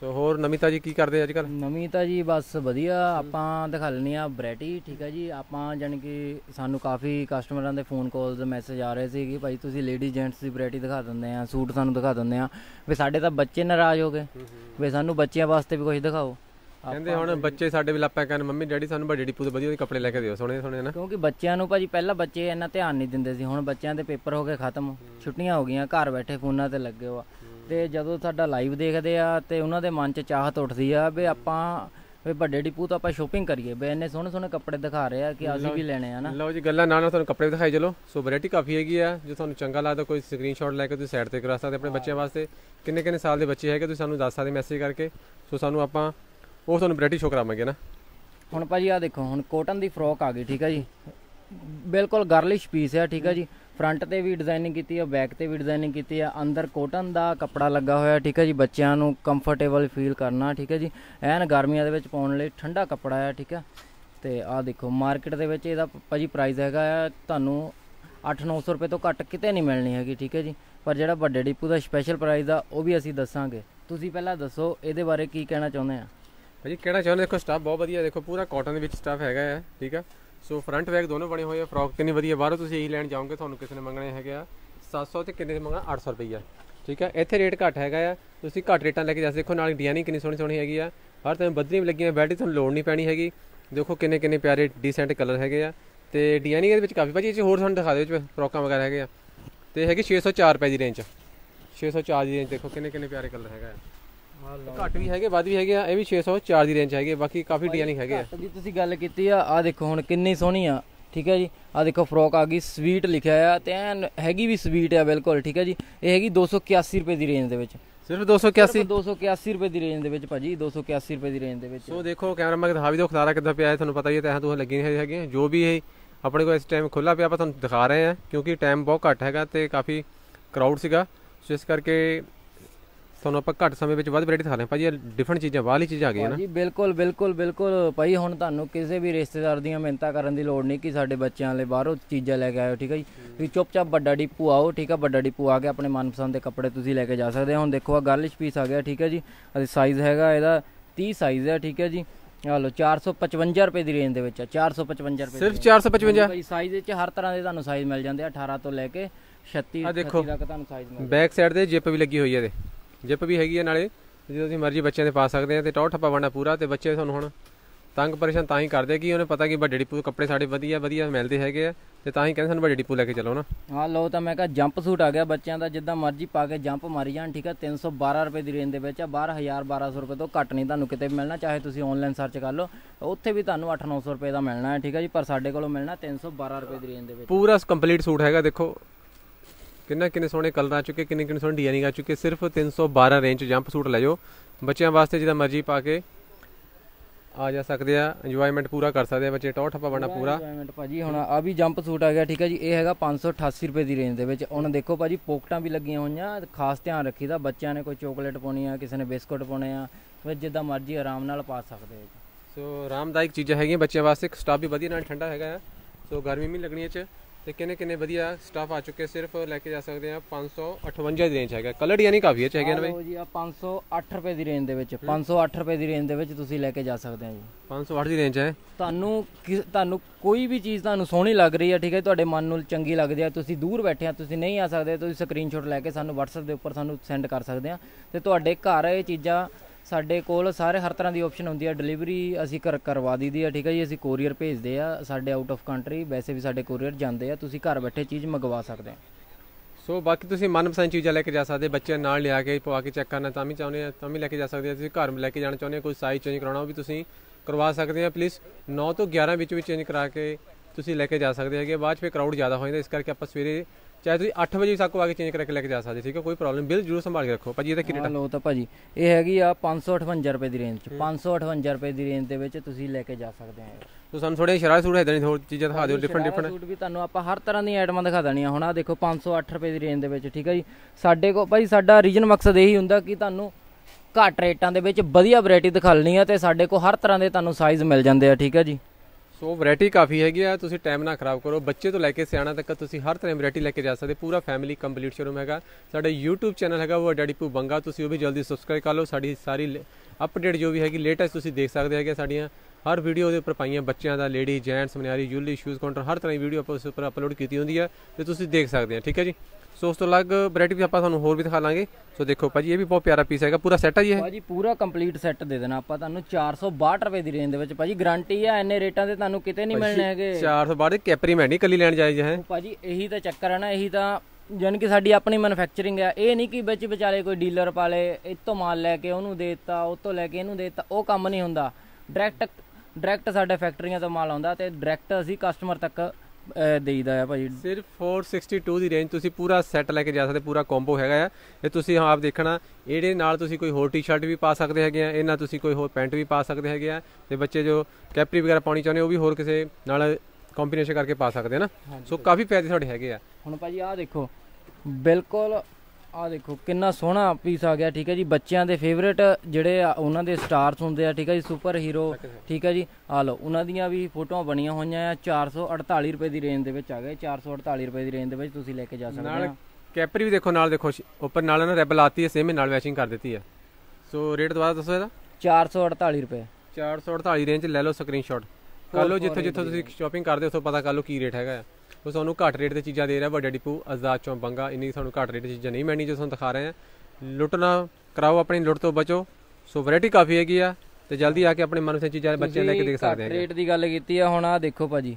ਸੋ ਹੋਰ ਨਮਿਤਾ ਜੀ ਕੀ ਕਰਦੇ ਅੱਜ ਕੱਲ ਨਵੀਂ ਤਾਂ ਜੀ ਬਸ ਵਧੀਆ ਆਪਾਂ ਦਿਖਾ ਲੈਣੀ ਆ ਵੈਰਾਈਟੀ ਠੀਕ ਹੈ ਜੀ। ਆਪਾਂ ਜਾਣੀ ਕਿ ਸਾਨੂੰ ਕਾਫੀ ਕਸਟਮਰਾਂ ਦੇ ਫੋਨ ਕਾਲਸ ਮੈਸੇਜ ਆ ਰਹੇ ਸੀ ਕਿ ਭਾਈ ਤੁਸੀਂ ਲੇਡੀ ਜੈਂਟਸ ਦੀ ਵੈਰਾਈਟੀ ਦਿਖਾ ਦਿੰਦੇ ਆ ਸੂਟ ਸਾਨੂੰ ਦਿਖਾ ਦਿੰਦੇ ਆ ਵੀ ਸਾਡੇ ਤਾਂ ਬੱਚੇ ਨਾਰਾਜ਼ ਹੋ ਗਏ। ਵੀ ਸਾਨੂੰ ਬੱਚਿਆਂ ਵਾਸਤੇ ਵੀ ਕੁਝ ਦਿਖਾਓ। ਕਹਿੰਦੇ ਹੁਣ ਬੱਚੇ ਸਾਡੇ ਵੀ ਲਾਪਾ ਕਰਨ ਮੰਮੀ ਡੈਡੀ ਸਾਨੂੰ ਵੱਡੇ ਡਿਪੂ ਤੋਂ ਵਧੀਆ ਦੇ ਕੱਪੜੇ ਲੈ ਕੇ ਦਿਓ ਸੋਹਣੇ ਸੋਹਣੇ ਨਾ ਕਿਉਂਕਿ ਬੱਚਿਆਂ ਨੂੰ ਭਾਜੀ ਪਹਿਲਾਂ ਬੱਚੇ ਇੰਨਾ ਧਿਆਨ ਨਹੀਂ ਦਿੰਦੇ ਸੀ ਹੁਣ ਬੱਚਿਆਂ ਦੇ ਪੇਪਰ ਹੋ ਗਏ ਖਤਮ ਛੁੱਟੀਆਂ ਹੋ ਗਈਆਂ ਘਰ ਬੈਠੇ ਫੋਨਾਂ ਤੇ ਲੱਗੇ ਹੋ ਆ। ਤੇ ਜਦੋਂ ਸਾਡਾ ਲਾਈਵ ਦੇਖਦੇ ਆ ਤੇ ਉਹਨਾਂ ਦੇ ਮਨ 'ਚ ਚਾਹਤ ਉੱਠਦੀ ਆ ਵੀ ਆਪਾਂ ਵੀ ਵੱਡੇ ਡਿਪੂ ਤੋਂ ਆਪਾਂ ਸ਼ੋਪਿੰਗ ਕਰੀਏ ਵੀ ਇੰਨੇ ਸੋਹਣੇ ਸੋਹਣੇ ਕੱਪੜੇ ਦਿਖਾ ਰਹੇ ਆ ਕਿ ਅਸੀਂ ਵੀ ਲੈਣੇ ਆ ਨਾ। ਲਓ ਜੀ ਗੱਲਾਂ ਨਾਲ ਨਾਲ ਤੁਹਾਨੂੰ ਕੱਪੜੇ ਦਿਖਾਈ ਚਲੋ ਸੋ ਵੈਰਾਈਟੀ ਕਾਫੀ ਹੈਗੀ ਆ ਜੇ ਤੁਹਾਨੂੰ ਚੰਗਾ ਲੱਗਦਾ ਕੋਈ ਸਕਰੀਨਸ਼ਾਟ ਲੈ ਕੇ ਤੁਸੀਂ ਸਾਈਡ ਤੇ ਕਰਾ ਸਕਦੇ ਆਪਣੇ ਬੱਚਿਆਂ ਵਾਸਤੇ। ਕਿੰਨੇ ਕਿੰਨੇ ਸਾਲ ਦੇ ਬੱਚੇ ਹੈਗੇ ਤੁਸੀਂ ਸਾਨੂੰ ਦੱਸ ਸਕਦੇ ਮੈਸੇਜ ਕਰਕੇ। ਸੋ ਸਾਨੂੰ ਆਪਾਂ ਉਹ ਤੁਹਾਨੂੰ ਵੈਰਾਈਟੀ ਸ਼ੋ ਕਰਾਵਾਂਗੇ ਨਾ। ਹੁਣ ਭਾਜੀ ਆ ਦੇਖੋ, ਹੁਣ ਕੋਟਨ ਦੀ ਫਰੋਕ ਆ ਗਈ, ਠੀਕ ਹੈ ਜੀ। ਬਿਲਕੁਲ ਗਰਲਿਸ਼ ਪੀਸ ਆ, ਠੀਕ ਹੈ ਜੀ। ਫਰੰਟ ਤੇ ਵੀ ਡਿਜ਼ਾਈਨਿੰਗ ਕੀਤੀ ਆ ਬੈਕ ਤੇ ਵੀ ਡਿਜ਼ਾਈਨਿੰਗ ਕੀਤੀ ਆ। ਅੰਦਰ ਕੋਟਨ ਦਾ ਕੱਪੜਾ ਲੱਗਾ ਹੋਇਆ, ਠੀਕ ਹੈ ਜੀ। ਬੱਚਿਆਂ ਨੂੰ ਕੰਫਰਟੇਬਲ ਫੀਲ ਕਰਨਾ, ਠੀਕ ਹੈ ਜੀ। ਐਨ ਗਰਮੀਆਂ ਦੇ ਵਿੱਚ ਪਾਉਣ ਲਈ ਠੰਡਾ ਕੱਪੜਾ ਆ, ਠੀਕ ਹੈ ਤੇ ਆ ਦੇਖੋ ਮਾਰਕੀਟ ਦੇ ਵਿੱਚ ਇਹਦਾ ਭਾਜੀ ਪ੍ਰਾਈਸ ਹੈਗਾ ਆ, ਤੁਹਾਨੂੰ 8-900 ਰੁਪਏ ਤੋਂ ਘੱਟ ਕਿਤੇ ਨਹੀਂ ਮਿਲਣੀ ਹੈਗੀ, ਠੀਕ ਹੈ ਜੀ। ਪਰ ਜਿਹੜਾ ਵੱਡੇ ਡਿਪੂ ਦਾ ਸਪੈਸ਼ਲ ਪ੍ਰਾਈਸ ਆ, ਉਹ ਵੀ ਅਸੀਂ ਦੱਸਾਂਗੇ। ਤੁਸੀਂ ਪਹਿਲਾਂ ਦੱਸੋ, ਇਹਦੇ ਬਾਰੇ ਕੀ ਕਹਿਣਾ ਚਾਹੁੰਦੇ ਆ? ਭਾਜੀ, ਕਿਹੜਾ ਚਾਹੁੰਦੇ? ਦੇਖੋ ਸਟਾਫ ਬਹੁਤ ਵਧੀਆ ਦੇਖੋ, ਪੂਰਾ ਕਾਟਨ ਦੇ ਵਿੱਚ ਸਟਾਫ ਹੈਗਾ ਆ ਠੀਕ ਆ ਸੋ ਫਰੰਟ ਬੈਕ ਦੋਨੋਂ ਬਣੇ ਹੋਏ ਆ। ਫਰੋਕ ਕਿੰਨੀ ਵਧੀਆ। ਬਾਹਰੋਂ ਤੁਸੀਂ ਇਹੀ ਲੈਣ ਜਾਓਗੇ, ਤੁਹਾਨੂੰ ਕਿਸੇ ਨੇ ਮੰਗਣੇ ਹੈਗੇ ਆ। 700 ਤੇ ਕਿੰਨੇ ਦੇ ਮੰਗਣਾ? 800 ਰੁਪਈਆ। ਠੀਕ ਆ ਇੱਥੇ ਰੇਟ ਘੱਟ ਹੈਗਾ ਆ। ਤੁਸੀਂ ਘੱਟ ਰੇਟਾਂ ਲੈ ਕੇ ਜਾ ਸਕਦੇ ਦੇਖੋ, ਨਾਲ ਡਿਜ਼ਾਈਨਿੰਗ ਕਿੰਨੀ ਸੋਹਣੀ ਸੋਹਣੀ ਹੈਗੀ ਆ। ਹਰ ਤਰ੍ਹਾਂ ਬੱਦਰੀਆਂ ਵੀ ਲੱਗੀਆਂ ਬੈਟਰੀ ਤੁਹਾਨੂੰ ਲੋਡ ਨਹੀਂ ਪੈਣੀ ਹੈਗੀ। ਦੇਖੋ, ਕਿੰਨੇ ਕਿੰਨੇ ਪਿਆਰੇ ਡੀਸੈਂਟ ਕਲਰ ਹੈਗੇ ਆ। ਤੇ ਡਿਜ਼ਾਈਨਿੰਗ ਦੇ ਵਿੱਚ ਕਾਫੀ ਭਾਜੀ, ਇਹ 'ਚ ਹੋਰ ਤੁਹਾਨੂੰ ਦਿਖਾ ਦਿਓ, ਇਹ ਫਰੋਕਾਂ ਵਗੈਰਾ ਹੈਗੇ ਆ। ਤੇ ਹੈਗੀ 604 ਰੁਪਏ ਦੀ ਰੇਂਜ 604 ਦੀ ਰੇਂਜ ਦੇਖੋ, ਕਿੰਨੇ ਕਿੰਨੇ ਪਿਆਰੇ ਕਲਰ ਹੈਗਾ ਆ। ਘੱਟ ਵੀ ਹੈਗੇ ਵੱਧ ਵੀ ਹੈਗੇ ਆ ਇਹ ਵੀ 604 ਦੀ ਰੇਂਜ ਹੈਗੇ ਬਾਕੀ ਕਾਫੀ ਡਿਜ਼ਾਈਨਿੰਗ ਹੈਗੇ ਆ। ਦੀ ਤੁਸੀਂ ਗੱਲ ਕੀਤੀ ਆ ਆ ਦੇਖੋ ਹੁਣ ਕਿੰਨੀ ਸੋਹਣੀ ਆ ਠੀਕ ਹੈ ਜੀ? ਆ ਦੇਖੋ ਫਰੋਕ ਆ ਗਈ ਸਵੀਟ ਲਿਖਿਆ ਆ ਤੇ ਐਨ ਹੈਗੀ ਵੀ ਸਵੀਟ ਆ ਬਿਲਕੁਲ ਠੀਕ ਹੈ ਜੀ? ਇਹ ਹੈਗੀ 281 ਰੁਪਏ ਦੀ ਰੇਂਜ ਦੇ ਵਿੱਚ। ਸਿਰਫ 281 ਸਿਰਫ 281 ਰੁਪਏ ਦੀ ਰੇਂਜ ਦੇ ਵਿੱਚ ਭਾਜੀ 281 ਰੁਪਏ ਦੀ ਰੇਂਜ ਦੇ ਵਿੱਚ। ਸੋ ਦੇਖੋ ਕੈਮਰਾ ਮੈਂ ਦਿਖਾ ਵੀ ਦਿਓ ਖਲਾਰਾ ਕਿੱਦਾਂ ਪਿਆ ਹੈ ਤੁਹਾਨੂੰ ਪਤਾ ਹੀ ਹੈ ਤੈਂ ਤੂੰ ਲੱਗੀ ਨਹੀਂ ਹੈਗੀ ਜੋ ਵੀ ਇਹ ਆਪਣੇ ਕੋਲ ਇਸ ਟਾਈਮ ਖੁੱਲਾ ਪਿਆ ਆਪਾਂ ਤੁਹਾਨੂੰ ਦਿਖਾ ਰਹੇ ਹਾਂ ਕਿਉਂਕਿ ਟਾਈਮ ਬਹੁਤ ਘੱਟ ਹੈਗਾ ਤੇ ਕਾਫੀ ਕਰਾਊਡ ਸੀਗਾ। ਸੋ ਇਸ ਕਰਕੇ ਤੁਹਾਨੂੰ ਆਪਾਂ ਘੱਟ ਸਮੇਂ ਵਿੱਚ ਵੱਧ ਵੈਰਾਈਟੀ ਦਿਖਾ ਰਹੇ ਭਾਜੀ ਡਿਫਰੈਂਟ ਚੀਜ਼ਾਂ ਬਾਹਰਲੀ ਚੀਜ਼ਾਂ ਆ ਗਈਆਂ ਨਾ। ਜੀ ਬਿਲਕੁਲ ਬਿਲਕੁਲ ਬਿਲਕੁਲ। ਭਾਈ ਹੁਣ ਤੁਹਾਨੂੰ ਕਿਸੇ ਵੀ ਰਿਸ਼ਤੇਦਾਰ ਦੀਆਂ ਮਿਹਨਤਾਂ ਕਰਨ ਦੀ ਲੋੜ ਨਹੀਂ ਕਿ ਸਾਡੇ ਬੱਚਿਆਂ ਲਈ ਬਾਹਰੋਂ ਚੀਜ਼ਾਂ ਲੈ ਕੇ ਆਇਓ ਠੀਕ ਹੈ ਜੀ? ਤੁਸੀਂ ਚੁੱਪਚਾਪ ਵੱਡਾ ਡਿਪੂ ਆਓ ਠੀਕ ਹੈ ਵੱਡਾ ਡਿਪੂ ਆ ਕੇ ਆਪਣੇ ਮਨਪਸੰਦ ਦੇ ਕੱਪੜੇ ਤੁਸੀਂ ਲੈ ਕੇ ਜਾ ਸਕਦੇ ਹੋ ਹੁਣ ਦੇਖੋ ਆ ਗਰਲਿਸ਼ ਪੀਸ ਆ ਗਿਆ ਠੀਕ ਹੈ ਜੀ? ਅਤੇ ਸਾਈਜ਼ ਹੈਗਾ ਇਹਦਾ 30 ਸਾਈਜ਼ ਹੈ ਠੀਕ ਹੈ ਜੀ? ਆ ਲਓ 455 ਰੁਪਏ ਦੀ ਰੇਂਜ ਦੇ ਵਿੱਚ ਆ 455 ਰੁਪਏ ਸਿਰਫ 455 ਭਾਈ ਸਾਈਜ਼ ਵਿੱਚ ਹਰ ਤਰ੍ਹਾਂ ਦੇ ਤੁਹਾਨੂੰ ਸਾਈਜ਼ ਮਿਲ ਜਾਂਦੇ ਆ 18 ਤੋਂ ਲੈ ਕੇ 36 ਆਹ ਦੇਖੋ। 36 ਤੱਕ ਤੁਹਾਨੂੰ ਸਾਈਜ਼ ਮਿਲ ਬੈਕ ਸਾਈਡ ਤੇ ਜਿਪ ਵੀ ਲੱਗੀ ਹੋਈ ਹੈ ਇਹਦੇ। ਜਿਪ ਵੀ ਹੈਗੀ ਹੈ ਨਾਲੇ ਜਦੋਂ ਤੁਸੀਂ ਮਰਜ਼ੀ ਬੱਚਿਆਂ ਦੇ ਪਾ ਸਕਦੇ ਆ ਤੇ ਟੌਰ ਠੱਪਾ ਬਣਨਾ ਪੂਰਾ ਤੇ ਬੱਚੇ ਤੁਹਾਨੂੰ ਹੁਣ ਤੰਗ ਪਰੇਸ਼ਾਨ ਤਾਂ ਹੀ ਕਰਦੇ ਕਿ ਉਹਨੇ ਪਤਾ ਕਿ ਵੱਡੇ ਡਿਪੂ ਕੱਪੜੇ ਸਾਡੇ ਵਧੀਆ ਵਧੀਆ ਮਿਲਦੇ ਹੈਗੇ ਆ ਤੇ ਤਾਂ ਹੀ ਕਹਿੰਦੇ ਸਾਨੂੰ ਵੱਡੇ ਡਿਪੂ ਲੈ ਕੇ ਚੱਲੋ ਨਾ। ਹਾਂ ਲਓ ਤਾਂ ਮੈਂ ਕਿਹਾ ਜੰਪ ਸੂਟ ਆ ਗਿਆ ਬੱਚਿਆਂ ਦਾ ਜਿੱਦਾਂ ਮਰਜ਼ੀ ਪਾ ਕੇ ਜੰਪ ਮਾਰੀ ਜਾਣ ਠੀਕ ਹੈ 312 ਰੁਪਏ ਦੀ ਰੇਂਜ ਦੇ ਵਿੱਚ ਆ 12000 1200 ਰੁਪਏ ਤੋਂ ਘੱਟ ਨਹੀਂ ਤੁਹਾਨੂੰ ਕਿਤੇ ਵੀ ਮਿਲਣਾ ਚਾਹੇ ਤੁਸੀਂ ਆਨਲਾਈਨ ਸਰਚ ਕਰ ਲਓ ਉੱਥੇ ਵੀ ਤੁਹਾਨੂੰ 8-900 ਰੁਪਏ ਦਾ ਮਿਲਣਾ ਹੈ ਠੀਕ ਹੈ ਜੀ? ਪਰ ਸਾਡੇ ਕੋਲੋਂ ਮਿਲਣਾ 312 ਰੁਪਏ ਦੀ ਰੇਂਜ ਦੇ ਵਿੱਚ। ਪੂਰਾ ਕੰਪਲੀਟ ਸੂਟ ਹੈਗਾ ਦੇਖੋ ਕਿੰਨਾ ਕਿੰਨੇ ਸੋਹਣੇ ਕਲਰ ਆ ਚੁੱਕੇ ਕਿੰਨੇ ਕਿੰਨੇ ਸੋਹਣੇ ਡਿਜ਼ਾਈਨਿੰਗ ਆ ਚੁੱਕੇ। ਸਿਰਫ 312 ਰੇਂਜ 'ਚ ਜੰਪ ਸੂਟ ਲੈ ਜਾਓ। ਬੱਚਿਆਂ ਵਾਸਤੇ ਜਿਹਦਾ ਮਰਜ਼ੀ ਪਾ ਕੇ ਆ ਜਾ ਸਕਦੇ ਆ। ਇੰਜੋਇਮੈਂਟ ਪੂਰਾ ਕਰ ਸਕਦੇ ਆ ਬੱਚੇ ਟੌਰ ਠੱਪਾ ਬਣਨਾ ਪੂਰਾ। enjoyment ਭਾਜੀ ਹੁਣ ਆ ਵੀ ਜੰਪ ਸੂਟ ਆ ਗਿਆ ਠੀਕ ਹੈ ਜੀ। ਇਹ ਹੈਗਾ 588 ਰੁਪਏ ਦੀ ਰੇਂਜ ਦੇ ਵਿੱਚ। ਹੁਣ ਦੇਖੋ ਭਾਜੀ ਪੋਕਟਾਂ ਵੀ ਲੱਗੀਆਂ ਹੋਈਆਂ ਖਾਸ ਧਿਆਨ ਰੱਖੀਦਾ। ਬੱਚਿਆਂ ਨੇ ਕੋਈ ਚੋਕਲੇਟ ਪਾਉਣੀ ਆ ਕਿਸੇ ਨੇ ਬਿਸਕੁਟ ਪਾਉਣੇ ਆ ਫਿਰ ਜਿੱਦਾਂ ਮਰਜ਼ੀ ਆਰਾਮ ਨਾਲ ਪਾ ਸਕਦੇ ਆ ਸੋ ਆਰਾਮਦਾਇਕ ਚੀਜ਼ਾਂ ਹੈਗੀਆਂ ਬੱਚਿਆਂ ਵਾਸਤੇ। ਸਟਾਫ ਵੀ ਵਧੀਆ ਨਾਲ ਠੰਡਾ ਹੈਗਾ ਸੋ ਗਰਮੀ ਵੀ ਲੱਗਣੀ ਇਹ ਚ। ਤੇ ਕਿੰਨੇ ਕਿੰਨੇ ਵਧੀਆ ਸਟਾਫ ਆ ਚੁੱਕੇ ਸਿਰਫ ਲੈ ਕੇ ਜਾ ਸਕਦੇ ਆ 558 ਦੀ ਰੇਂਜ ਹੈਗਾ। ਕਲਰ ਯਾਨੀ ਕਾਫੀ ਅੱਛਾ ਹੈਗੇ ਨੇ ਬਾਈ? ਜੀ ਆ 508 ਰੁਪਏ ਦੀ ਰੇਂਜ ਦੇ ਵਿੱਚ 508 ਰੁਪਏ ਦੀ ਰੇਂਜ ਦੇ ਵਿੱਚ ਤੁਸੀਂ ਲੈ ਕੇ ਜਾ ਸਕਦੇ ਆ ਜੀ। 508 ਦੀ ਰੇਂਜ ਹੈ। ਤੁਹਾਨੂੰ ਤੁਹਾਨੂੰ ਕੋਈ ਵੀ ਚੀਜ਼ ਤੁਹਾਨੂੰ ਸੋਹਣੀ ਲੱਗ ਰਹੀ ਹੈ ਠੀਕ ਹੈ ਤੁਹਾਡੇ ਮਨ ਨੂੰ ਚੰਗੀ ਲੱਗਦੀ ਹੈ ਤੁਸੀਂ ਦੂਰ ਬੈਠੇ ਆ ਤੁਸੀਂ ਨਹੀਂ ਆ ਸਕਦੇ ਤੁਸੀਂ ਸਕਰੀਨਸ਼ਾਟ ਲੈ ਕੇ ਸਾਨੂੰ WhatsApp ਦੇ ਉੱਪਰ ਸਾਨੂੰ ਸੈਂਡ ਕਰ ਸਕਦੇ ਆ ਤੇ ਤੁਹਾਡੇ ਘਰ ਇਹ ਚੀਜ਼ਾਂ ਸਾਡੇ ਕੋਲ ਸਾਰੇ ਹਰ ਤਰ੍ਹਾਂ ਦੀ ਆਪਸ਼ਨ ਹੁੰਦੀ ਹੈ ਡਿਲੀਵਰੀ ਅਸੀਂ ਕਰ ਕਰਵਾ ਦਈਦੀ ਆ, ਠੀਕ ਹੈ ਜੀ? ਅਸੀਂ ਕੋਰੀਅਰ ਭੇਜਦੇ ਆ, ਸਾਡੇ ਆਊਟ ਆਫ ਕੰਟਰੀ ਵੈਸੇ ਵੀ ਸਾਡੇ ਕੋਰੀਅਰ ਜਾਂਦੇ ਆ। ਤੁਸੀਂ ਘਰ ਬੈਠੇ ਚੀਜ਼ ਮੰਗਵਾ ਸਕਦੇ ਆ। ਸੋ ਬਾਕੀ ਤੁਸੀਂ ਮਨਪਸੰਦ ਚੀਜ਼ਾਂ ਲੈ ਕੇ ਜਾ ਸਕਦੇ ਬੱਚਿਆਂ ਨਾਲ ਲਿਆ ਕੇ ਪਵਾ ਕੇ ਚੈੱਕ ਕਰਨਾ ਤਾਂ ਵੀ ਚਾਹੁੰਦੇ ਆ, ਤਾਂ ਵੀ ਲੈ ਕੇ ਜਾ ਸਕਦੇ ਆ। ਤੁਸੀਂ ਘਰ ਲੈ ਕੇ ਜਾਣਾ ਚਾਹੁੰਦੇ ਆ, ਕੋਈ ਸਾਈਜ਼ ਚੇਂਜ ਕਰਾਉਣਾ ਉਹ ਵੀ ਤੁਸੀਂ ਕਰਵਾ ਸਕਦੇ ਆ। ਪਲੀਜ਼ 9 ਤੋਂ 11 ਵਿੱਚ ਵੀ ਚੇਂਜ ਕਰਾ ਕੇ ਤੁਸੀਂ ਲੈ ਕੇ ਜਾ ਸਕਦੇ ਹੈਗੇ ਬਾਅਦ 'ਚ ਕਰਾਊਡ ਜ਼ਿਆਦਾ ਹੋ ਜਾਂਦਾ, ਇਸ ਕਰਕੇ ਆਪਾਂ ਸਵੇਰੇ ਚਾਹੇ ਤੁਸੀਂ 8 ਵਜੇ ਤੱਕ ਆ ਕੇ ਚੇਂਜ ਕਰਕੇ ਲੈ ਕੇ ਜਾ ਸਕਦੇ ਠੀਕ ਹੈ? ਕੋਈ ਪ੍ਰੋਬਲਮ ਬਿੱਲ ਜ਼ਰੂਰ ਸੰਭਾਲ ਕੇ ਰੱਖੋ। ਭਾਜੀ ਇਹਦਾ ਕੀ ਰੇਟ ਲਓ ਤਾਂ ਭਾਜੀ ਇਹ ਹੈਗੀ ਆ 558 ਰੁਪਏ ਦੀ ਰੇਂਜ ਚ। 558 ਰੁਪਏ ਦੀ ਰੇਂਜ ਦੇ ਵਿੱਚ ਤੁਸੀਂ ਲੈ ਕੇ ਜਾ ਸਕਦੇ ਆ। ਤੋ ਸਾਨੂੰ ਥੋੜੇ ਸ਼ਰਾਰੇ ਸੂਟ ਇਦਾਂ ਨਹੀਂ ਹੋਰ ਚੀਜ਼ਾਂ ਦਿਖਾ ਦਿਓ ਡਿਫਰੈਂਟ ਡਿਫਰੈਂਟ ਸੂਟ ਵੀ ਤੁਹਾਨੂੰ ਆਪਾਂ ਹਰ ਤਰ੍ਹਾਂ ਦੀਆਂ ਆਈਟਮਾਂ ਦਿਖਾ ਦੇਣੀਆਂ। ਹੁਣ ਆ ਦੇਖੋ 508 ਰੁਪਏ ਦੀ ਰੇਂਜ ਦੇ ਵਿੱਚ ਠੀਕ ਹੈ ਜੀ? ਸਾਡੇ ਕੋਲ ਭਾਈ ਸਾਡਾ ਰੀਜਨ ਮਕਸਦ ਇਹੀ ਹੁੰਦਾ ਕਿ ਤੁਹਾਨੂੰ ਘੱਟ ਰੇਟਾਂ ਦੇ ਵਿੱਚ ਵਧੀਆ ਵੈਰਾਈਟੀ ਦਿਖਾਲਣੀ ਆ ਤੇ ਸਾਡੇ ਕੋਲ ਹਰ ਤਰ੍ਹਾਂ ਦੇ ਤੁਹਾਨੂੰ ਸਾਈਜ਼ ਮਿਲ ਜਾਂਦੇ ਆ ਠੀਕ ਹੈ ਜੀ? ਸੋ ਵੈਰਾਈਟੀ ਕਾਫੀ ਹੈਗੀ ਆ, ਤੁਸੀਂ ਟਾਈਮ ਨਾ ਖਰਾਬ ਕਰੋ। ਬੱਚੇ ਤੋਂ ਲੈ ਕੇ ਸਿਆਣਾ ਤੱਕ ਤੁਸੀਂ ਹਰ ਤਰ੍ਹਾਂ ਦੀ ਵੈਰਾਈਟੀ ਲੈ ਕੇ ਜਾ ਸਕਦੇ ਪੂਰਾ ਫੈਮਿਲੀ ਕੰਪਲੀਟ ਸ਼ੋਰੂਮ ਹੈਗਾ। ਸਾਡਾ YouTube ਚੈਨਲ ਹੈਗਾ, ਉਹ ਡੈਡੀ ਪੂ ਬੰਗਾ ਤੁਸੀਂ ਉਹ ਵੀ ਜਲਦੀ ਸਬਸਕ੍ਰਾਈਬ ਕਰ ਲਓ। ਸਾਡੀ ਸਾਰੀ ਅਪਡੇਟ ਜੋ ਵੀ ਹੈਗੀ ਲੇਟੈਸਟ ਤੁਸੀਂ ਦੇਖ ਸਕਦੇ ਹੈਗੇ ਸਾਡੀਆਂ ਹਰ ਵੀਡੀਓ ਦੇ ਉੱਪਰ ਪਾਈਆਂ ਬੱਚਿਆਂ ਦਾ ਲੇਡੀ ਜੈਂਟਸ ਮਨਿਆਰੀ ਜੁਐਲਰੀ ਸ਼ੂਜ਼ ਕਾਊਂਟਰ ਹਰ ਤਰ੍ਹਾਂ ਦੀ ਵੀਡੀਓ ਆਪਾਂ ਉਸ ਉੱਪਰ ਅਪਲੋਡ ਕੀਤੀ ਹੁੰਦੀ ਹੈ ਤੇ ਤੁਸੀਂ ਦੇਖ ਸਕਦੇ ਆ। ਠੀਕ ਹੈ ਜੀ? ਸੋ ਉਸ ਤੋਂ ਅਲੱਗ ਵੈਰਾਈਟੀ ਵੀ ਆਪਾਂ ਤੁਹਾਨੂੰ ਹੋਰ ਵੀ ਦਿਖਾ ਲਾਂਗੇ। ਸੋ ਦੇਖੋ ਭਾਜੀ ਇਹ ਵੀ ਬਹੁਤ ਪਿਆਰਾ ਪੀਸ ਹੈਗਾ ਪੂਰਾ ਸੈੱਟ ਆ ਜੀ ਇਹ। ਭਾਜੀ ਪੂਰਾ ਕੰਪਲੀਟ ਸੈੱਟ ਦੇ ਦੇਣਾ ਆਪਾਂ ਤੁਹਾਨੂੰ 462 ਰੁਪਏ ਦੀ ਰੇਂਜ ਦੇ ਵਿੱਚ। ਭਾਜੀ ਗਾਰੰਟੀ ਆ ਇੰਨੇ ਰੇਟਾਂ ਤੇ ਤੁਹਾਨੂੰ ਕਿਤੇ ਨਹੀਂ ਮਿਲਣੇ ਹੈਗੇ। 400 ਬਾਅਦ ਕੈਪਰੀ ਮੈਂ ਨਹੀਂ ਕੱਲੀ ਲੈਣ ਜਾਈ ਹੈ। ਭਾਜੀ ਇਹੀ ਤਾਂ ਚੱਕਰ ਹੈ ਨਾ ਇਹੀ ਤਾਂ ਜਾਣੀ ਕਿ ਸਾਡੀ ਆਪਣੀ ਮੈਨੂਫੈਕਚਰਿੰਗ ਹੈ ਇਹ ਨਹੀਂ ਕਿ ਵਿੱਚ ਵਿਚਾਲੇ ਕੋਈ ਡੀਲਰ ਪਾਲੇ ਇੱਥੋਂ ਮਾਲ ਲੈ ਕੇ ਉਹਨੂੰ ਦੇ ਦਿੱਤਾ ਉਹ ਤੋਂ ਲੈ ਕੇ ਇਹਨੂੰ ਦੇ ਦਿੱਤਾ ਉਹ ਕੰਮ ਨਹੀਂ ਹੁੰਦਾ। ਡਾਇਰੈਕਟ ਡਾਇਰੈਕਟ ਸਾਡੇ ਫੈਕਟਰੀਆਂ ਤੋਂ ਮਾਲ ਆਉਂਦਾ ਤੇ ਡਾਇਰੈਕਟ ਅਸੀਂ ਕਸਟਮਰ ਤੱਕ ਦੇਈਦਾ ਆ ਭਾਜੀ ਸਿਰਫ 462 ਦੀ ਰੇਂਜ ਤੁਸੀਂ ਪੂਰਾ ਸੈੱਟ ਲੈ ਕੇ ਜਾ ਸਕਦੇ ਪੂਰਾ ਕੰਬੋ ਹੈਗਾ ਆ। ਇਹ ਤੁਸੀਂ ਆਪ ਦੇਖਣਾ ਇਹਦੇ ਨਾਲ ਤੁਸੀਂ ਕੋਈ ਹੋਰ ਟੀ-ਸ਼ਰਟ ਵੀ ਪਾ ਸਕਦੇ ਹੈਗੇ ਆ ਇਹਨਾਂ ਤੁਸੀਂ ਕੋਈ ਹੋਰ ਪੈਂਟ ਵੀ ਪਾ ਸਕਦੇ ਹੈਗੇ ਆ। ਤੇ ਬੱਚੇ ਜੋ ਕੈਪਰੀ ਵਗੈਰਾ ਪਾਉਣੀ ਚਾਹੁੰਦੇ ਉਹ ਵੀ ਹੋਰ ਕਿਸੇ ਨਾਲ ਕੰਬੀਨੇਸ਼ਨ ਕਰਕੇ ਪਾ ਸਕਦੇ ਨਾ। ਸੋ ਕਾਫੀ ਫਾਇਦੇ ਤੁਹਾਡੇ ਹੈਗੇ ਆ। ਹੁਣ ਭਾਜੀ ਆਹ ਦੇਖੋ ਬਿਲਕੁਲ ਆਹ ਦੇਖੋ ਕਿੰਨਾ ਸੋਹਣਾ ਪੀਸ ਆ ਗਿਆ ਠੀਕ ਹੈ ਜੀ। ਬੱਚਿਆਂ ਦੇ ਫੇਵਰੇਟ ਜਿਹੜੇ ਆ, ਉਹਨਾਂ ਦੇ ਸਟਾਰਸ ਹੁੰਦੇ ਆ ਠੀਕ ਹੈ ਜੀ ਸੁਪਰ ਹੀਰੋ ਠੀਕ ਹੈ ਜੀ। ਆ ਲਓ ਉਹਨਾਂ ਦੀਆਂ ਵੀ ਫੋਟੋਆਂ ਬਣੀਆਂ ਹੋਈਆਂ ਆ। 448 ਰੁਪਏ ਦੀ ਰੇਂਜ ਦੇ ਵਿੱਚ ਆ ਗਏ। 448 ਰੁਪਏ ਦੀ ਰੇਂਜ ਦੇ ਵਿੱਚ ਤੁਸੀਂ ਲੈ ਕੇ ਜਾ ਸਕਦੇ ਨਾਲ ਆ। ਕੈਪਰੀ ਵੀ ਦੇਖੋ ਨਾਲ ਦੇਖੋ ਉੱਪਰ ਨਾਲ ਨਾ ਰੈਬਲ ਆਤੀ ਹੈ ਸੇਮ ਨਾਲ ਮੈਚਿੰਗ ਕਰ ਦਿੱਤੀ ਹੈ। ਸੋ ਰੇਟ ਦੁਬਾਰਾ ਦੱਸੋ ਇਹਦਾ। 448 ਰੁਪਏ। 448 ਰੇਂਜ ਲੈ ਲਓ ਸਕਰੀਨਸ਼ਾਟ ਕਰ ਲਓ ਜਿੱਥੋਂ ਜਿੱਥੋਂ ਤੁਸੀਂ ਸ਼ਾਪਿੰਗ ਕਰਦੇ ਹੋ ਉੱਥੋਂ ਪਤਾ ਕਰ ਲਓ ਕੀ ਰੇਟ ਹੈਗਾ ਆ। ਉਹ ਤੁਹਾਨੂੰ ਘੱਟ ਰੇਟ ਤੇ ਚੀਜ਼ਾਂ ਦੇ ਰਿਹਾ ਵੱਡਾ ਡਿਪੂ ਆਜ਼ਾਦ ਚੌਂ ਬੰਗਾ। ਇੰਨੀ ਤੁਹਾਨੂੰ ਘੱਟ ਰੇਟ ਤੇ ਚੀਜ਼ਾਂ ਨਹੀਂ ਮਿਲਣੀ ਜੋ ਤੁਹਾਨੂੰ ਦਿਖਾ ਰਹੇ ਆ ਲੁੱਟ ਨਾ ਕਰਾਓ ਆਪਣੀ ਲੁੱਟ ਤੋਂ ਬਚੋ। ਸੋ ਵੈਰਾਈਟੀ ਕਾਫੀ ਹੈਗੀ ਆ ਤੇ ਜਲਦੀ ਆ ਕੇ ਆਪਣੇ ਮਨਪਸੰਦ ਚੀਜ਼ਾਂ ਬੱਚੇ ਲੈ ਕੇ ਦੇਖ ਸਕਦੇ ਹੈਗੇ ਰੇਟ ਦੀ ਗੱਲ ਕੀਤੀ ਆ ਹੁਣ ਆ ਦੇਖੋ ਭਾਜੀ।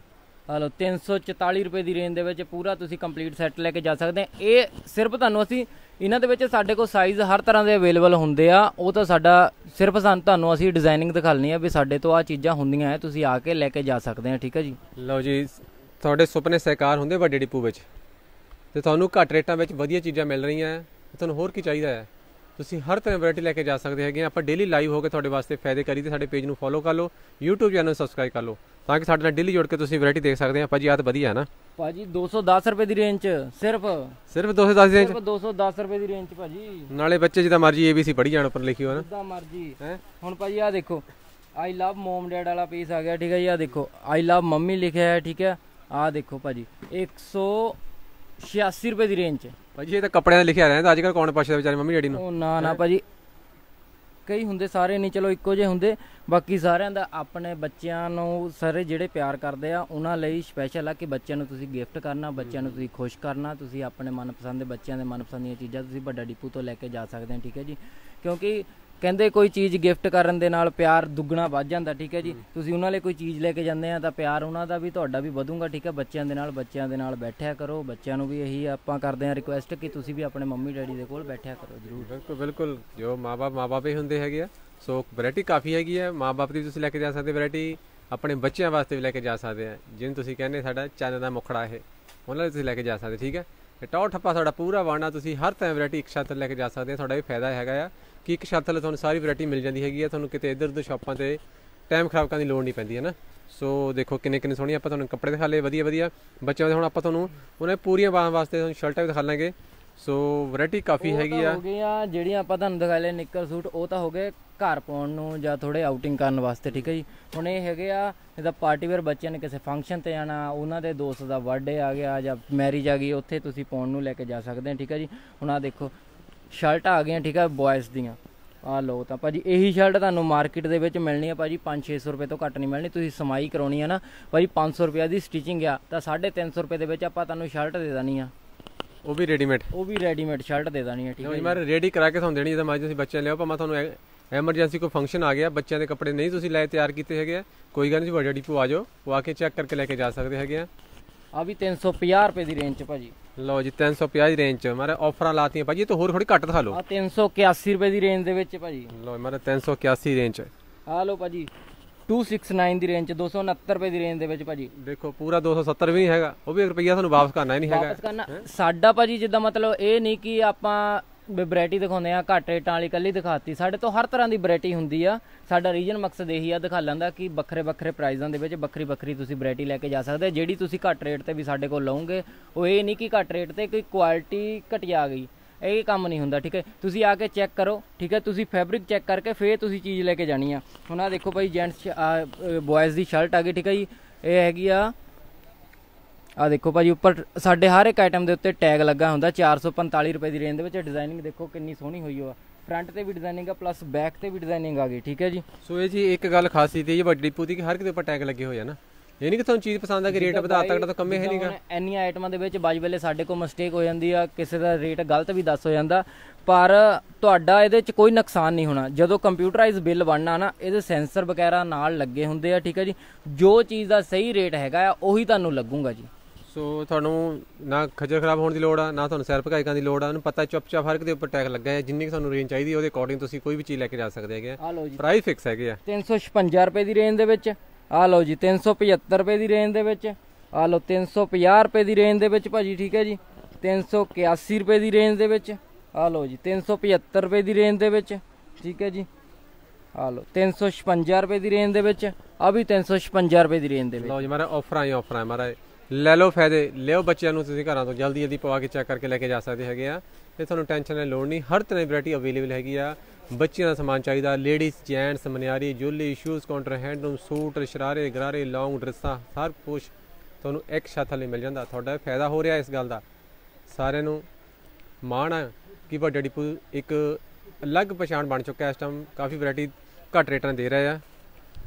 ਆ ਲਓ 344 ਰੁਪਏ ਦੀ ਰੇਂਜ ਦੇ ਵਿੱਚ ਪੂਰਾ ਤੁਸੀਂ ਕੰਪਲੀਟ ਸੈੱਟ ਲੈ ਕੇ ਜਾ ਸਕਦੇ ਆ। ਇਹ ਸਿਰਫ ਤੁਹਾਨੂੰ ਅਸੀਂ ਇਹਨਾਂ ਦੇ ਵਿੱਚ ਸਾਡੇ ਕੋਲ ਸਾਈਜ਼ ਹਰ ਤਰ੍ਹਾਂ ਦੇ ਅਵੇਲੇਬਲ ਹੁੰਦੇ ਆ। ਉਹ ਤਾਂ ਸਾਡਾ ਸਿਰਫ ਸਾਨੂੰ ਤੁਹਾਨੂੰ ਅਸੀਂ ਡਿਜ਼ਾਈਨਿੰਗ ਦਿਖਾਲਣੀ ਆ ਵੀ ਸਾਡੇ ਤੋਂ ਆ ਚੀਜ਼ਾਂ ਹੁੰਦੀਆਂ ਆ ਤੁਸੀਂ ਆ ਕੇ ਲੈ ਕੇ ਜਾ ਸਕਦੇ ਆ ਠੀਕ ਆ ਜੀ? ਲਓ ਜੀ ਤੁਹਾਡੇ ਸੁਪਨੇ ਸਹਿਕਾਰ ਹੁੰਦੇ ਵੱਡੇ ਡਿਪੂ ਵਿੱਚ। ਤੇ ਤੁਹਾਨੂੰ ਘੱਟ ਰੇਟਾਂ ਵਿੱਚ ਵਧੀਆ ਚੀਜ਼ਾਂ ਮਿਲ ਰਹੀਆਂ ਹੈ। ਤੁਹਾਨੂੰ ਹੋਰ ਕੀ ਚਾਹੀਦਾ ਹੈ? ਤੁਸੀਂ ਹਰ ਤਰ੍ਹਾਂ ਵੈਰਾਈਟੀ ਲੈ ਕੇ ਜਾ ਸਕਦੇ ਹੈਗੇ। ਆਪਾਂ ਡੇਲੀ ਲਾਈਵ ਹੋ ਕੇ ਤੁਹਾਡੇ ਵਾਸਤੇ ਫਾਇਦੇ ਕਰੀ ਤੇ ਸਾਡੇ ਪੇਜ ਨੂੰ ਫੋਲੋ ਕਰ ਲਓ। YouTube ਚੈਨਲ ਸਬਸਕ੍ਰਾਈਬ ਕਰ ਲਓ। ਤਾਂ ਕਿ ਸਾਡੇ ਨਾਲ ਡੇਲੀ ਜੁੜ ਕੇ ਤੁਸੀਂ ਵੈਰਾਈਟੀ ਦੇਖ ਸਕਦੇ ਆ ਭਾਜੀ ਆਹ ਤਾਂ ਵਧੀਆ ਹੈ ਨਾ। ਭਾਜੀ 210 ਰੁਪਏ ਦੀ ਰੇਂਜ ਚ ਸਿਰਫ ਸਿਰਫ 210 ਦੇ ਸਿਰਫ 210 ਰੁਪਏ ਦੀ ਰੇਂਜ ਚ ਭਾਜੀ। ਨਾਲੇ ਬੱਚੇ ਜਿੱਦਾਂ ਮਰਜ਼ੀ ABC ਪੜ੍ਹੀ ਜਾਣ ਉੱਪਰ ਲਿਖੀ ਹੋ ਨਾ ਜਿੱਦਾਂ ਮਰਜ਼ੀ। ਹੁਣ ਭਾਜੀ ਆ ਦੇਖੋ। ਆਈ ਲਵ ਮਮ ਡੈਡ ਵਾਲਾ ਪੀਸ ਆ ਗਿਆ ਠੀਕ ਹੈ ਜੀ ਆ ਦੇਖੋ। ਆਈ ਲਵ ਮੰਮੀ ਲਿਖਿਆ ਹੈ ਠੀਕ ਹੈ। ਆ ਦੇਖੋ ਭਾਜੀ 186 ਰੁਪਏ ਦੀ ਰੇਂਜ ਚ ਭਾਜੀ ਇਹ ਤਾਂ ਕੱਪੜਿਆਂ ਦਾ ਲਿਖਿਆ ਰਹਿੰਦਾ ਅੱਜ ਕੱਲ ਕੌਣ ਪੁੱਛਦਾ ਵਿਚਾਰੇ ਮੰਮੀ ਡੈਡੀ ਨੂੰ? ਉਹ ਨਾ ਨਾ ਭਾਜੀ ਕਈ ਹੁੰਦੇ ਸਾਰੇ ਨਹੀਂ ਚਲੋ ਇੱਕੋ ਜਿਹੇ ਹੁੰਦੇ ਬਾਕੀ ਸਾਰਿਆਂ ਦਾ ਆਪਣੇ ਬੱਚਿਆਂ ਨੂੰ ਸਾਰੇ ਜਿਹੜੇ ਪਿਆਰ ਕਰਦੇ ਆ ਉਹਨਾਂ ਲਈ ਸਪੈਸ਼ਲ ਆ ਕਿ ਬੱਚਿਆਂ ਨੂੰ ਤੁਸੀਂ ਗਿਫਟ ਕਰਨਾ ਬੱਚਿਆਂ ਨੂੰ ਤੁਸੀਂ ਖੁਸ਼ ਕਰਨਾ ਤੁਸੀਂ ਆਪਣੇ ਮਨਪਸੰਦ ਦੇ ਬੱਚਿਆਂ ਦੇ ਮਨਪਸੰਦ ਦੀਆਂ ਚੀਜ਼ਾਂ ਤੁਸੀਂ ਵੱਡਾ ਡਿਪੂ ਤੋਂ ਲੈ ਕੇ ਜਾ ਸਕਦੇ ਆ ਠੀਕ ਹੈ ਜੀ? ਕਿਉਂਕਿ ਕਹਿੰਦੇ ਕੋਈ ਚੀਜ਼ ਗਿਫਟ ਕਰਨ ਦੇ ਨਾਲ ਪਿਆਰ ਦੁੱਗਣਾ ਵੱਧ ਜਾਂਦਾ ਠੀਕ ਹੈ ਜੀ? ਤੁਸੀਂ ਉਹਨਾਂ ਲਈ ਕੋਈ ਚੀਜ਼ ਲੈ ਕੇ ਜਾਂਦੇ ਆ ਤਾਂ ਪਿਆਰ ਉਹਨਾਂ ਦਾ ਵੀ ਤੁਹਾਡਾ ਵੀ ਵਧੂਗਾ ਠੀਕ ਹੈ? ਬੱਚਿਆਂ ਦੇ ਨਾਲ ਬੱਚਿਆਂ ਦੇ ਨਾਲ ਬੈਠਿਆ ਕਰੋ ਬੱਚਿਆਂ ਨੂੰ ਵੀ ਇਹੀ ਆਪਾਂ ਕਰਦੇ ਆ ਰਿਕੁਐਸਟ ਕਿ ਤੁਸੀਂ ਵੀ ਆਪਣੇ ਮੰਮੀ ਡੈਡੀ ਦੇ ਕੋਲ ਬੈਠਿਆ ਕਰੋ ਜ਼ਰੂਰ। ਬਿਲਕੁਲ ਬਿਲਕੁਲ। ਜੋ ਮਾਪੇ ਮਾਪੇ ਹੀ ਹੁੰਦੇ ਹੈਗੇ ਆ ਸੋ ਵੈਰਾਈਟੀ ਕਾਫੀ ਹੈਗੀ ਹੈ ਮਾਪੇ ਦੀ ਵੀ ਤੁਸੀਂ ਲੈ ਕੇ ਜਾ ਸਕਦੇ ਵੈਰਾਈਟੀ ਆਪਣੇ ਬੱਚਿਆਂ ਵਾਸਤੇ ਵੀ ਲੈ ਕੇ ਜਾ ਸਕਦੇ ਆ। ਜਿਹਨੂੰ ਤੁਸੀਂ ਕਹਿੰਦੇ ਸਾਡਾ ਚੰਨ ਦਾ ਮੁਖੜਾ ਇਹ ਉਹਨਾਂ ਲਈ ਤੁਸੀਂ ਲੈ ਕੇ ਜਾ ਸਕਦੇ ਠੀਕ ਹੈ? ਟੌਰ ਠੱਪਾ ਤੁਹਾਡਾ ਪੂਰਾ ਵਾਣਾ ਤੁਸੀਂ ਹਰ ਤਰ੍ਹਾਂ ਵੈਰਾਈਟੀ ਇੱਕ ਛੱਤ ਲੈ ਕੇ ਜਾ ਸਕਦੇ ਆ ਤੁਹਾਡਾ ਇਹ ਫਾਇਦਾ ਹੈਗਾ ਆ। ਕਿ ਇੱਕ ਛੱਤ ਥੱਲੇ ਤੁਹਾਨੂੰ ਸਾਰੀ ਵੈਰਾਈਟੀ ਮਿਲ ਜਾਂਦੀ ਹੈਗੀ ਆ ਤੁਹਾਨੂੰ ਕਿਤੇ ਇੱਧਰ ਉੱਧਰ ਸ਼ਾਪਾਂ ਤੇ ਟਾਈਮ ਖਰਾਬ ਕਰਨ ਦੀ ਲੋੜ ਨਹੀਂ ਪੈਂਦੀ ਹੈ ਨਾ। ਸੋ ਦੇਖੋ ਕਿੰਨੇ ਕਿੰਨੇ ਸੋਹਣੇ ਆਪਾਂ ਤੁਹਾਨੂੰ ਕੱਪੜੇ ਦਿਖਾ ਲਏ ਵਧੀਆ ਵਧੀਆ। ਬੱਚਿਆਂ ਦੇ ਹੁਣ ਆਪਾਂ ਤੁਹਾਨੂੰ ਉਹਨੇ ਪੂਰੀਆਂ ਬਾਹਾਂ ਵਾਸਤੇ ਤੁਹਾਨੂੰ ਸ਼ਰਟਾਂ ਵੀ ਦਿਖਾ ਲਾਂਗੇ। ਸੋ ਵੈਰਾਈਟੀ ਕਾਫੀ ਹੈਗੀ ਆ। ਹੋ ਗਈਆਂ ਜਿਹੜੀਆਂ ਆਪਾਂ ਤੁਹਾਨੂੰ ਦਿਖਾ ਲਏ ਨਿੱਕਰ ਸੂਟ ਉਹ ਤਾਂ ਹੋ ਗਏ ਘਰ ਪਾਉਣ ਨੂੰ ਜਾਂ ਥੋੜੇ ਆਊਟਿੰਗ ਕਰਨ ਵਾਸਤੇ ਠੀਕ ਹੈ ਜੀ। ਹੁਣ ਇਹ ਹੈਗੇ ਆ ਇਹਦਾ ਪਾਰਟੀ ਵੇਅਰ ਬੱਚਿਆਂ ਨੇ ਕਿਸੇ ਫੰਕਸ਼ਨ ਤੇ ਜਾਣਾ ਉਹਨਾਂ ਦੇ ਦੋਸਤ ਦਾ ਬਰਥਡੇ ਆ ਗਿਆ ਜਾਂ ਮੈਰਿਜ ਆ ਗਈ ਉੱਥੇ ਤੁਸੀਂ ਪਾਉਣ ਨੂੰ ਲੈ ਕੇ ਜਾ ਸਕਦੇ ਆ ਠੀਕ ਹੈ ਜੀ। ਹੁਣ ਆ ਦੇਖੋ ਸ਼ਰਟਾਂ ਆ ਗਈਆਂ ਠੀਕ ਹੈ ਬॉयਜ਼ ਦੀਆਂ। ਆ ਲਓ ਤਾਂ ਭਾਜੀ ਇਹੀ ਸ਼ਰਟ ਤੁਹਾਨੂੰ ਮਾਰਕੀਟ ਦੇ ਵਿੱਚ ਮਿਲਣੀ ਆ ਭਾਜੀ 5-600 ਰੁਪਏ ਤੋਂ ਘੱਟ ਨਹੀਂ ਮਿਲਣੀ ਤੁਸੀਂ ਸਮਾਈ ਕਰਾਉਣੀ ਆ ਨਾ ਭਾਜੀ 500 ਰੁਪਏ ਦੀ ਸਟਿਚਿੰਗ ਆ ਤਾਂ 350 ਰੁਪਏ ਦੇ ਵਿੱਚ ਆਪਾਂ ਤੁਹਾਨੂੰ ਸ਼ਰਟ ਦੇ ਦੇਣੀ ਆ। ਉਹ ਵੀ ਰੈਡੀਮੇਡ ਉਹ ਵੀ ਰੈਡੀਮੇਡ ਸ਼ਰਟ ਦੇ ਦੇਣੀ ਆ ਠੀਕ ਹੈ ਜੀ। ਮੈਂ ਰੈਡੀ ਕਰਾ ਕੇ ਤੁਹਾਨੂੰ ਦੇਣੀ ਜਦੋਂ ਮਰਜ਼ੀ ਤੁਸੀਂ ਬੱਚੇ ਲਿਆਓ ਭਾਵੇਂ ਤੁਹਾਨੂੰ ਐਮਰਜੈਂਸੀ ਕੋਈ ਫੰਕਸ਼ਨ ਆ ਗਿਆ ਬੱਚਿਆਂ ਦੇ ਕੱਪੜੇ ਨਹੀਂ ਤੁਸੀਂ ਲੈ ਤਿਆਰ ਕੀਤੇ ਹੈਗੇ ਆ ਕੋਈ ਗੱਲ ਨਹੀਂ ਵੱਡਾ ਡਿਪੂ ਆ ਜਾਓ ਉਹ ਆ ਕੇ ਚੈੱਕ ਕਰਕੇ ਲੈ ਕੇ ਜਾ ਸਕਦੇ ਹੈਗੇ ਆ। ਆ ਵੀ 350 ਰੁਪਏ ਦੀ ਰੇਂਜ ਚ ਭਾਜੀ। ਲਓ ਜੀ 350 ਦੀ ਰੇਂਜ ਚ ਮਾਰੇ ਆਫਰਾਂ ਲਾਤੀਆਂ ਭਾਜੀ ਇਹ ਤਾਂ ਹੋਰ ਥੋੜੀ ਘੱਟ ਦਿਖਾ ਲਓ। ਆ 381 ਰੁਪਏ ਦੀ ਰੇਂਜ ਦੇ ਵਿੱਚ ਭਾਜੀ। ਲਓ ਮਾਰੇ 381 ਰੇਂਜ ਆ। ਲਓ ਭਾਜੀ 269 ਦੀ ਰੇਂਜ 'ਚ 269 ਰੁਪਏ ਦੀ ਰੇਂਜ ਦੇ ਵਿੱਚ ਭਾਜੀ। ਦੇਖੋ ਪੂਰਾ 270 ਵੀ ਨਹੀਂ ਹੈਗਾ। ਉਹ ਵੀ ਰੁਪਈਆ ਤੁਹਾਨੂੰ ਵਾਪਸ ਕਰਨਾ ਹੀ ਨਹੀਂ ਹੈਗਾ। ਵਾਪਸ ਕਰਨਾ ਸਾਡਾ ਭਾਜੀ ਜਿੱਦਾਂ ਮਤਲਬ ਇਹ ਨਹੀਂ ਕਿ ਆਪਾਂ ਵੈਰਾਈਟੀ ਦਿਖਾਉਂਦੇ ਆ, ਘੱਟ ਰੇਟਾਂ ਵਾਲੀ ਕੱਲੀ ਦਿਖਾਤੀ। ਸਾਡੇ ਤੋਂ ਹਰ ਤਰ੍ਹਾਂ ਦੀ ਵੈਰਾਈਟੀ ਹੁੰਦੀ ਆ। ਸਾਡਾ ਰੀਜਨ ਮਕਸਦ ਇਹੀ ਆ, ਦਿਖਾ ਲੈਂਦਾ ਕਿ ਵੱਖਰੇ ਵੱਖਰੇ ਪ੍ਰਾਈਜ਼ਾਂ ਦੇ ਵਿੱਚ ਵੱਖਰੀ ਵੱਖਰੀ ਤੁਸੀਂ ਵੈਰਾਈਟੀ ਲੈ ਕੇ ਜਾ ਸਕਦੇ। ਜਿਹੜੀ ਤੁਸੀਂ ਘੱਟ ਰੇਟ ਤੇ ਵੀ ਸਾਡੇ ਕੋਲ ਲਓਗੇ, ਉਹ ਇਹ ਨਹੀਂ ਕਿ ਘੱਟ ਰੇਟ ਤੇ ਕੋਈ ਕੁਆਲਿਟੀ ਘਟਿਆ ਆ ਗਈ। ਇਹ ਕੰਮ ਨਹੀਂ ਹੁੰਦਾ, ਠੀਕ ਹੈ? ਤੁਸੀਂ ਆ ਕੇ ਚੈੱਕ ਕਰੋ, ਠੀਕ ਹੈ? ਤੁਸੀਂ ਫੈਬਰਿਕ ਚੈੱਕ ਕਰਕੇ ਫੇਰ ਤੁਸੀਂ ਚੀਜ਼ ਲੈ ਕੇ ਜਾਣੀ ਆ। ਹੁਣ ਆ ਦੇਖੋ ਭਾਈ ਜੈਂਟਸ ਬॉयਜ਼ ਦੀ ਸ਼ਰਟ ਆ ਗਈ, ਠੀਕ ਹੈ ਜੀ? ਇਹ ਹੈਗੀ ਆ ਆ ਦੇਖੋ ਭਾਜੀ ਉੱਪਰ ਸਾਡੇ ਹਰ ਇੱਕ ਆਈਟਮ ਦੇ ਉੱਤੇ ਟੈਗ ਲੱਗਾ ਹੁੰਦਾ 445 ਰੁਪਏ ਦੀ ਰੇਂਜ ਦੇ ਵਿੱਚ ਡਿਜ਼ਾਈਨਿੰਗ ਦੇਖੋ ਕਿੰਨੀ ਸੋਹਣੀ ਹੋਈ ਹੋਆ। ਫਰੰਟ ਤੇ ਵੀ ਡਿਜ਼ਾਈਨਿੰਗ ਆ ਪਲੱਸ ਬੈਕ ਤੇ ਵੀ ਡਿਜ਼ਾਈਨਿੰਗ ਆ ਗਈ ਠੀਕ ਹੈ ਜੀ? ਸੋ ਇਹ ਜੀ ਇੱਕ ਗੱਲ ਖਾਸ ਤੇ ਇਹ ਵੱਡੀ ਪੂਤੀ ਕਿ ਹਰ ਕਿਤੇ ਉੱਪਰ ਟੈਗ ਲੱਗੇ ਹੋਏ ਆ ਨਾ। ਇਹ ਨਹੀਂ ਕਿ ਤੁਹਾਨੂੰ ਚੀਜ਼ ਪਸੰਦ ਆ ਕਿ ਰੇਟ ਵਧਾ ਤੱਕ ਤਾਂ ਕੰਮੇ ਹੈ ਨਹੀਂਗਾ ਇੰਨੀਆਂ ਆਈਟਮਾਂ ਦੇ ਵਿੱਚ ਬਾਜ ਵੇਲੇ ਸਾਡੇ ਕੋਲ ਮਿਸਟੇਕ ਹੋ ਜਾਂਦੀ ਆ ਕਿਸੇ ਦਾ ਰੇਟ ਗਲਤ ਵੀ ਦੱਸ ਹੋ ਜਾਂਦਾ ਪਰ ਤੁਹਾਡਾ ਇਹਦੇ 'ਚ ਕੋਈ ਨੁਕਸਾਨ ਨਹੀਂ ਹੋਣਾ। ਜਦੋਂ ਕੰਪਿਊਟਰਾਈਜ਼ ਬਿੱਲ ਬਣਨਾ ਨਾ ਇਹਦੇ ਸੈਂਸਰ ਵਗੈਰਾ ਨਾਲ ਲੱਗੇ ਹੁੰਦੇ ਆ ਠੀਕ ਹੈ ਜੀ? ਜੋ ਚੀਜ਼ ਦਾ ਸਹੀ ਰੇਟ ਹੈਗਾ ਆ ਉਹੀ ਤੁਹਾਨੂੰ ਲੱਗੂਗਾ ਜੀ। ਸੋ ਤੁਹਾਨੂੰ ਨਾ ਖੱਜਲ ਖਰਾਬ ਹੋਣ ਦੀ ਲੋੜ ਆ ਨਾ ਤੁਹਾਨੂੰ ਸੈਰ ਭਕਾਈ ਕਰਨ ਦੀ ਲੋੜ ਆ। ਉਹਨੂੰ ਪਤਾ ਚੁੱਪਚਾਪ ਹਰ ਇੱਕ ਦੇ ਉੱਪਰ ਟੈਗ ਲੱਗਾ ਹੈ ਜਿੰਨੀ ਕਿ ਤੁਹਾਨੂੰ ਰੇਂਜ ਚਾਹੀਦੀ ਉਹਦੇ ਅਕੋਰਡਿੰਗ ਤੁਸੀਂ ਕੋਈ ਵੀ ਚੀਜ਼ ਲੈ ਕੇ ਜਾ ਸਕਦੇ ਹੈਗੇ ਆ। ਲਓ ਜੀ। ਪ੍ਰਾਈਸ ਫਿਕਸ ਹੈਗੇ ਆ। 356 ਰੁਪਏ ਦੀ ਰੇਂਜ ਦੇ ਵਿੱਚ ਆ ਲਓ ਜੀ 375 ਰੁਪਏ ਦੀ ਰੇਂਜ ਦੇ ਵਿੱਚ ਆ ਲਓ 350 ਰੁਪਏ ਦੀ ਰੇਂਜ ਦੇ ਵਿੱਚ ਭਾਜੀ ਠੀਕ ਹੈ ਜੀ। 381 ਰੁਪਏ ਦੀ ਰੇਂਜ ਦੇ ਵਿੱਚ ਆ ਲਓ ਜੀ 375 ਰੁਪਏ ਦੀ ਰੇਂਜ ਦੇ ਵਿੱਚ ਠੀਕ ਹੈ ਜੀ। ਆ ਲਓ 356 ਰੁਪਏ ਦੀ ਰੇਂਜ ਦੇ ਵਿੱਚ ਆ ਵੀ 356 ਰੁਪਏ ਦੀ ਰੇਂਜ ਦੇ ਵਿੱਚ। ਲਓ ਜੀ ਮਾਰਾ ਆਫਰਾਂ ਹੀ ਆਫਰਾਂ ਹੈ ਮਾਰਾ ਲੈ ਲਓ ਫਾਇਦੇ ਲਿਓ ਬੱਚਿਆਂ ਨੂੰ, ਤੁਸੀਂ ਘਰਾਂ ਤੋਂ ਜਲਦੀ ਜਲਦੀ ਪਵਾ ਕੇ ਚੈੱਕ ਕਰਕੇ ਲੈ ਕੇ ਜਾ ਸਕਦੇ ਹੈਗੇ ਆ। ਤੇ ਤੁਹਾਨੂੰ ਟੈਨਸ਼ਨ ਦੀ ਲੋੜ ਨਹੀਂ, ਹਰ ਤਰ੍ਹਾਂ ਦੀ ਵੈਰਾਈਟੀ ਅਵੇਲੇਬਲ ਹੈਗੀ ਆ। ਬੱਚਿਆਂ ਦਾ ਸਮਾਨ ਚਾਹੀਦਾ ਲੇਡੀਜ਼ ਜੈਂਟਸ ਮਨਿਆਰੀ ਜੁੱਲੀ ਸ਼ੂਜ਼ ਕਾਊਂਟਰ ਹੈਂਡਲੂਮ ਸੂਟ ਸ਼ਰਾਰੇ, ਗਰਾਰੇ ਲੌਂਗ ਡਰੈਸਾਂ ਹਰ ਕੁਝ ਤੁਹਾਨੂੰ ਇੱਕ ਛੱਤ ਥੱਲੇ ਮਿਲ ਜਾਂਦਾ। ਤੁਹਾਡਾ ਫਾਇਦਾ ਹੋ ਰਿਹਾ ਇਸ ਗੱਲ ਦਾ। ਸਾਰਿਆਂ ਨੂੰ ਮਾਣ ਆ ਕਿ ਵੱਡਾ ਡਿਪੂ ਇੱਕ ਅਲੱਗ ਪਛਾਣ ਬਣ ਚੁੱਕਾ ਇਸ ਟਾਈਮ ਕਾਫੀ ਵੈਰਾਈਟੀ ਘੱਟ ਰੇਟਾਂ ਦੇ ਰਿਹਾ ਆ।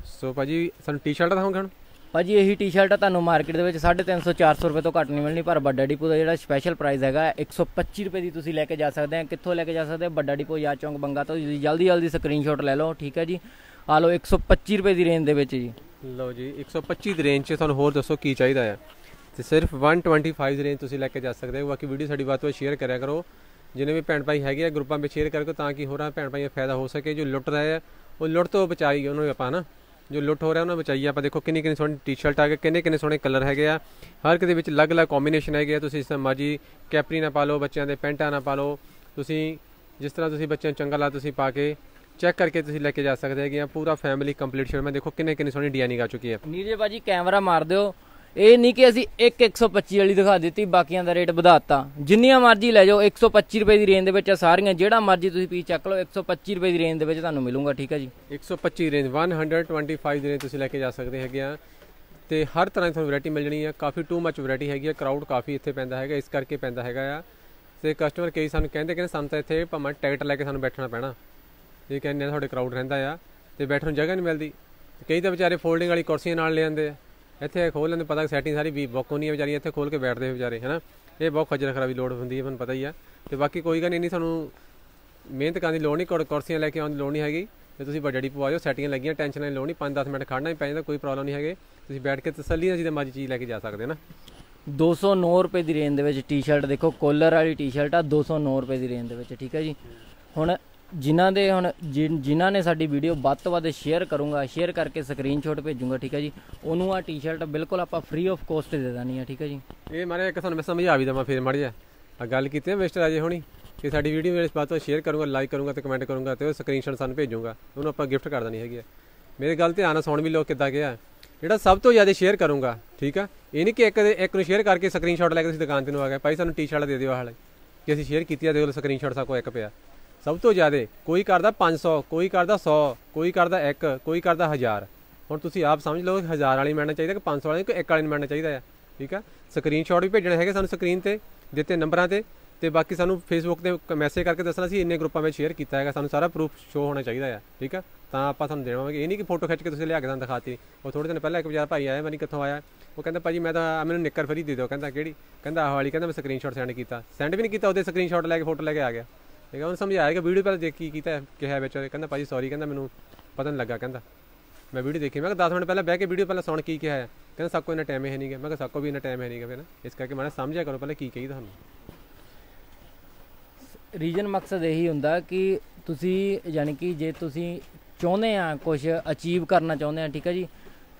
ਸੋ ਭਾਜੀ, ਸਾਨੂੰ ਟੀ ਸ਼ਰਟਾਂ ਦਿਖਾਓਗੇ ਹੁਣ ਭਾਜੀ, ਇਹੀ ਟੀ-ਸ਼ਰਟ ਆ ਤੁਹਾਨੂੰ ਮਾਰਕੀਟ ਦੇ ਵਿੱਚ 350 400 ਰੁਪਏ ਤੋਂ ਘੱਟ ਨਹੀਂ ਮਿਲਣੀ, ਪਰ ਵੱਡਾ ਡਿਪੋ ਦਾ ਜਿਹੜਾ ਸਪੈਸ਼ਲ ਪ੍ਰਾਈਸ ਹੈਗਾ 125 ਰੁਪਏ ਦੀ ਤੁਸੀਂ ਲੈ ਕੇ ਜਾ ਸਕਦੇ ਆ। ਕਿੱਥੋਂ ਲੈ ਕੇ ਜਾ ਸਕਦੇ ਆ? ਵੱਡਾ ਡਿਪੂ ਯਾ ਚੌਂਕ, ਬੰਗਾ ਤੋਂ। ਜਲਦੀ ਜਲਦੀ ਸਕਰੀਨਸ਼ਾਟ ਲੈ ਲਓ, ਠੀਕ ਹੈ ਜੀ? ਆ ਲਓ 125 ਰੁਪਏ ਦੀ ਰੇਂਜ ਦੇ ਵਿੱਚ ਜੀ। ਲਓ ਜੀ 125 ਦੀ ਰੇਂਜ 'ਚ ਤੁਹਾਨੂੰ ਹੋਰ ਦੱਸੋ ਕੀ ਚਾਹੀਦਾ ਹੈ ਤੇ ਸਿਰਫ 125 ਦੀ ਰੇਂਜ ਤੁਸੀਂ ਲੈ ਕੇ ਜਾ ਸਕਦੇ ਹੋ। ਬਾਕੀ ਵੀਡੀਓ ਸਾਡੀ ਬਾਤ ਤੋਂ ਸ਼ੇਅਰ ਕਰਿਆ ਕਰੋ। ਜਿਨੇ ਵੀ ਭੈਣ ਭਾਈ ਹੈਗੇ ਆ ਗਰੁੱਪਾਂ ਵਿੱਚ ਸ਼ੇਅਰ ਕਰਕੇ ਤਾਂ ਕਿ ਹੋਰਾਂ ਭੈਣ ਭਾਈਆਂ ਫਾਇਦਾ ਹੋ ਸਕੇ। ਜੋ ਲੁੱਟ ਰਹੇ ਆ, ਉਹ ਲੁੱਟ ਤੋਂ ਬਚਾਈ ਉਹਨੂੰ ਆਪਾਂ ਨਾ। ਜੋ ਲੁੱਟ ਹੋ ਰਿਹਾ ਉਹਨਾਂ ਬਚਾਈਏ ਆਪਾਂ ਦੇਖੋ ਕਿੰਨੀ ਕਿੰਨੀ ਸੋਹਣੀ ਟੀ-ਸ਼ਰਟ ਆ ਗਏ ਕਿੰਨੇ ਕਿੰਨੇ ਸੋਹਣੇ ਕਲਰ ਹੈਗੇ ਆ। ਹਰ ਇੱਕ ਦੇ ਵਿੱਚ ਅਲੱਗ-ਅਲੱਗ ਕੰਬੀਨੇਸ਼ਨ ਹੈਗੇ ਆ। ਤੁਸੀਂ ਇਸ ਮਰਜ਼ੀ ਕੈਪਰੀ ਨਾ ਪਾ ਲਓ, ਬੱਚਿਆਂ ਦੇ ਪੈਂਟਾਂ ਨਾ ਪਾ ਲਓ। ਤੁਸੀਂ ਜਿਸ ਤਰ੍ਹਾਂ ਤੁਸੀਂ ਬੱਚਿਆਂ ਨੂੰ ਚੰਗਾ ਲਾ ਤੁਸੀਂ ਪਾ ਕੇ ਚੈੱਕ ਕਰਕੇ ਤੁਸੀਂ ਲੈ ਕੇ ਜਾ ਸਕਦੇ ਹੈਗੇ ਆ। ਪੂਰਾ ਫੈਮਿਲੀ ਕੰਪਲੀਟ ਸ਼ਰਟ ਮੈਂ ਦੇਖੋ ਕਿੰਨੇ ਕਿੰਨੇ ਸੋਹਣੀ ਡਿਜ਼ਾਈਨਿੰਗ ਆ ਚੁੱਕੀ ਹੈ ਨੀਰਜ ਭਾਜੀ ਕੈਮਰਾ ਮਾਰ ਦਿਓ। ਇਹ ਨਹੀਂ ਕਿ ਅਸੀਂ 1 125 ਵਾਲੀ ਦਿਖਾ ਦਿੱਤੀ, ਬਾਕੀਆਂ ਦਾ ਰੇਟ ਵਧਾਤਾ। ਜਿੰਨੀਆਂ ਮਰਜ਼ੀ ਲੈ ਜਾਓ 125 ਰੁਪਏ ਦੀ ਰੇਂਜ ਦੇ ਵਿੱਚ ਆ ਸਾਰੀਆਂ, ਜਿਹੜਾ ਮਰਜ਼ੀ ਤੁਸੀਂ ਪੀਸ ਚੱਕ ਲਓ 125 ਰੁਪਏ ਦੀ ਰੇਂਜ ਦੇ ਵਿੱਚ ਤੁਹਾਨੂੰ ਮਿਲੂਗਾ, ਠੀਕ ਹੈ ਜੀ? 125 ਰੇਂਜ 125 ਦੀ ਰੇਂਜ ਤੁਸੀਂ ਲੈ ਕੇ ਜਾ ਸਕਦੇ ਹੈਗੇ ਆ। ਤੇ ਹਰ ਤਰ੍ਹਾਂ ਦੀ ਤੁਹਾਨੂੰ ਵੈਰਾਈਟੀ ਮਿਲ ਜਣੀ ਆ। ਕਾਫੀ ਟੂ ਮੱਚ ਵੈਰਾਈਟੀ ਹੈਗੀ ਆ। ਕਰਾਊਡ ਕਾਫੀ ਇੱਥੇ ਪੈਂਦਾ ਹੈਗਾ, ਇਸ ਕਰਕੇ ਪੈਂਦਾ ਹੈਗਾ ਆ। ਤੇ ਕਸਟਮਰ ਕਈ ਸਾਨੂੰ ਕਹਿੰਦੇ ਕਿ ਸਾਨੂੰ ਤਾਂ ਇੱਥੇ ਭਾਵੇਂ ਟਿਕਟ ਲੈ ਕੇ ਸਾਨੂੰ ਬੈਠਣਾ ਪੈਣਾ। ਇਹ ਕਹਿੰਦੇ ਤੁਹਾਡੇ ਕਰਾਊਡ ਰਹਿੰਦਾ ਆ। ਤੇ ਬੈਠਣ ਨੂੰ ਜਗ੍ਹਾ ਨਹੀਂ ਮਿਲਦੀ। ਕਈ ਤਾਂ ਵਿਚਾਰੇ ਫੋਲਡਿੰਗ ਵਾਲੀ ਕੁਰਸੀਆਂ ਨਾਲ ਲੈ ਆਉਂਦੇ ਆ। ਇੱਥੇ ਖੋਲ ਲੈਂਦੇ, ਪਤਾ ਸੈਟਿੰਗ ਸਾਰੀ ਵੀ ਬੁੱਕ ਹੋਣੀ ਹੈ ਵਿਚਾਰੀਆਂ ਇੱਥੇ ਖੋਲ ਕੇ ਬੈਠਦੇ ਵਿਚਾਰੇ, ਹਨਾ। ਇਹ ਬਹੁਤ ਖੱਜਲ ਖਰਾਬੀ ਲੋੜ ਹੁੰਦੀ ਹੈ, ਮੈਨੂੰ ਪਤਾ ਹੀ ਆ। ਤੇ ਬਾਕੀ ਕੋਈ ਗੱਲ ਨਹੀਂ ਨਹੀਂ ਤੁਹਾਨੂੰ ਮਿਹਨਤ ਕਰਨ ਦੀ ਲੋੜ ਨਹੀਂ ਕੁਰ- ਕੁਰਸੀਆਂ ਲੈ ਕੇ ਆਉਣ ਦੀ ਲੋੜ ਨਹੀਂ ਹੈਗੀ। ਤੇ ਤੁਸੀਂ ਵੱਡੀ ਪਵਾ ਜਾਓ ਸੈਟਿੰਗਾਂ ਲੱਗੀਆਂ ਟੈਨਸ਼ਨ ਨਹੀਂ ਲੋੜ ਨਹੀਂ 5-10 ਮਿੰਟ ਖੜਨਾ ਹੀ ਪੈ ਜਾਂਦਾ, ਕੋਈ ਪ੍ਰੋਬਲਮ ਨਹੀਂ ਹੈਗੇ। ਤੁਸੀਂ ਬੈਠ ਕੇ ਤਸੱਲੀ ਨਾਲ ਜਿਹਦੇ ਮਰਜ਼ੀ ਚੀਜ਼ ਲੈ ਕੇ ਜਾ ਸਕਦੇ ਹੋ ਨਾ। 209 ਰੁਪਏ ਦੀ ਰੇਂਜ ਦੇ ਵਿੱਚ ਟੀ-ਸ਼ਰਟ ਦੇਖੋ ਕੋਲਰ ਵਾਲੀ ਟੀ-ਸ਼ਰਟ ਆ 209 ਰੁਪਏ ਦੀ ਰੇਂਜ ਦੇ ਵਿੱਚ, ਠੀਕ ਹੈ ਜੀ। ਹੁਣ ਜਿਨ੍ਹਾਂ ਦੇ ਹੁਣ ਜਿਨ- ਜਿਨ੍ਹਾਂ ਨੇ ਸਾਡੀ ਵੀਡੀਓ ਵੱਧ ਤੋਂ ਵੱਧ ਸ਼ੇਅਰ ਕਰੂੰਗਾ ਸ਼ੇਅਰ ਕਰਕੇ ਸਕਰੀਨਸ਼ਾਟ ਭੇਜੂੰਗਾ, ਠੀਕ ਹੈ ਜੀ? ਉਹਨੂੰ ਆ ਟੀ-ਸ਼ਰਟ ਬਿਲਕੁਲ ਆਪਾਂ ਫ੍ਰੀ ਆਫ ਕੋਸਟ ਦੇ ਦੇਣੀ ਆ, ਠੀਕ ਹੈ ਜੀ? ਇਹ ਮਾਰੇ ਇੱਕ ਤੁਹਾਨੂੰ ਮੈਂ ਸਮਝਾ ਵੀ ਦਵਾਂ ਫੇਰ ਮਾੜੀ ਜਾ ਆ ਗੱਲ ਕੀਤੀ ਹੈ ਮਿਸਟਰ ਅਜੇ ਹੋਣੀ, ਕਿ ਸਾਡੀ ਵੀਡੀਓ ਮੇਰੇ ਇਸ ਬਾਤ ਤੋਂ ਸ਼ੇਅਰ ਕਰੂੰਗਾ ਲਾਈਕ ਕਰੂੰਗਾ ਤੇ ਕਮੈਂਟ ਕਰੂੰਗਾ ਤੇ ਉਹ ਸਕਰੀਨਸ਼ਾਟ ਸਾਨੂੰ ਭੇਜੂਗਾ। ਉਹਨੂੰ ਆਪਾਂ ਗਿਫਟ ਕਰ ਦੇਣੀ ਹੈਗੀ ਹੈ ਮੇਰੇ ਗੱਲ ਧਿਆਨ ਨਾਲ ਸੁਣ ਵੀ ਲੋ ਕਿੱਦਾਂ ਗਿਆ ਜਿਹੜਾ ਸਭ ਤੋਂ ਜ਼ਿਆਦਾ ਸ਼ੇਅਰ ਕਰੂੰਗਾ, ਠੀਕ ਆ? ਇਹ ਨਹੀਂ ਕਿ ਇੱਕ ਦੇ ਇੱਕ ਨੂੰ ਸ਼ੇਅਰ ਕਰਕੇ ਸਕਰੀਨਸ਼ਾਟ ਲੈ ਕੇ ਤੁਸੀਂ ਦੁਕਾਨ ਤੇ ਨੂੰ ਆ ਗਏ, ਭਾਈ ਸਾਨੂੰ ਟੀ-ਸ਼ਰਟ ਦੇ ਦਿਓ ਹਾਲੇ ਕਿ ਅਸੀਂ ਸ਼ੇਅਰ ਕੀਤੀ ਆ ਦੇ ਉਹ ਸਕਰੀਨਸ਼ਾਟ ਸਾ ਕੋ ਇੱਕ ਪਿਆ। ਸਭ ਤੋਂ ਜ਼ਿਆਦਾ, ਕੋਈ ਕਰਦਾ 500 ਕੋਈ ਕਰਦਾ 100 ਕੋਈ ਕਰਦਾ 1 ਕੋਈ ਕਰਦਾ 1000 ਹੁਣ ਤੁਸੀਂ ਆਪ ਸਮਝ ਲਓ 1000 ਵਾਲੀ ਮਿਲਣਾ ਚਾਹੀਦਾ ਕਿ 500 ਵਾਲੀ ਕਿ 1 ਵਾਲੀ ਮਿਲਣਾ ਚਾਹੀਦਾ ਆ, ਠੀਕ ਆ? ਸਕਰੀਨਸ਼ਾਟ ਵੀ ਭੇਜਣੇ ਹੈਗੇ ਸਾਨੂੰ ਸਕਰੀਨ ਤੇ, ਦਿੱਤੇ ਨੰਬਰਾਂ ਤੇ ਤੇ ਬਾਕੀ ਸਾਨੂੰ ਫੇਸਬੁੱਕ ਤੇ ਮੈਸੇਜ ਕਰਕੇ ਦੱਸਣਾ ਸੀ, ਇੰਨੇ ਗਰੁੱਪਾਂ ਵਿੱਚ ਸ਼ੇਅਰ ਕੀਤਾ ਹੈਗਾ, ਸਾਨੂੰ ਸਾਰਾ ਪ੍ਰੂਫ ਸ਼ੋ ਹੋਣਾ ਚਾਹੀਦਾ ਆ, ਠੀਕ ਆ? ਤਾਂ ਆਪਾਂ ਤੁਹਾਨੂੰ ਦੇਵਾਂਗੇ। ਇਹ ਨਹੀਂ ਕਿ ਫੋਟੋ ਖਿੱਚ ਕੇ ਤੁਸੀਂ ਲਿਆ ਕੇ ਸਾਨੂੰ ਦਿਖਾਤੀ। ਉਹ ਥੋੜੇ ਦਿਨ ਪਹਿਲਾਂ ਇੱਕ ਵਿਚਾਰ ਭਾਈ ਆਇਆ, ਮੈਂ ਨਹੀਂ ਕਿੱਥੋਂ ਆਇਆ। ਉਹ ਕਹਿੰਦਾ, ਭਾਜੀ, ਮੈਂ ਤਾਂ ਮੈਨੂੰ ਨਿੱਕਰ ਫਰੀ ਦੇ ਦਿਓ। ਕਹਿੰਦਾ, ਕਿਹੜੀ? ਕਹਿੰਦਾ, ਆਹ ਵਾਲੀ। ਕਹਿੰਦਾ, ਮੈਂ ਸਕਰੀਨਸ਼ਾਟ ਸੈਂਡ ਕੀਤਾ। ਸੈਂਡ ਵੀ ਨਹੀਂ ਕੀਤਾ, ਉਹਦੇ ਸਕਰੀਨਸ਼ਾਟ ਲੈ ਕੇ ਫੋਟੋ ਲੈ ਕੇ ਆ ਗਿਆ। ਠੀਕ ਆ ਉਹਨੂੰ ਸਮਝਾਇਆ ਕਿ ਵੀਡੀਓ ਪਹਿਲਾਂ ਦੇਖ ਕੀ ਕੀਤਾ ਕਿਹਾ ਵਿਚਾਰੇ ਉਹਦੇ ਕਹਿੰਦਾ ਭਾਜੀ ਸੌਰੀ ਕਹਿੰਦਾ ਮੈਨੂੰ ਪਤਾ ਨਹੀਂ ਲੱਗਾ, ਕਹਿੰਦਾ। ਮੈਂ ਵੀਡੀਓ ਦੇਖੀ, ਮੈਂ ਕਿਹਾ 10 ਮਿੰਟ ਪਹਿਲਾਂ ਬਹਿ ਕੇ ਵੀਡੀਓ ਪਹਿਲਾਂ ਸੁਣ ਕੀ ਕਿਹਾ ਹੈ। ਕਹਿੰਦਾ ਸਾਕੋ ਇੰਨਾ ਟਾਈਮ ਹੈ ਨਹੀਂਗਾ ਮੈਂ ਕਿਹਾ ਸਾਕੋ ਵੀ ਇੰਨਾ ਟਾਈਮ ਹੈ ਨਹੀਂਗਾ ਫਿਰ ਇਸ ਕਰਕੇ ਮੈਂ ਸਮਝਿਆ ਕਰੋ ਪਹਿਲਾਂ ਕੀ ਕਹੀ ਤੁਹਾਨੂੰ। ਰੀਜਨ ਮਕਸਦ ਇਹੀ ਹੁੰਦਾ ਕਿ ਤੁਸੀਂ, ਯਾਨੀ ਕਿ ਜੇ ਤੁਸੀਂ ਚਾਹੁੰਦੇ ਆ ਕੁਝ ਅਚੀਵ ਕਰਨਾ ਚਾਹੁੰਦੇ ਆ, ਠੀਕ ਹੈ ਜੀ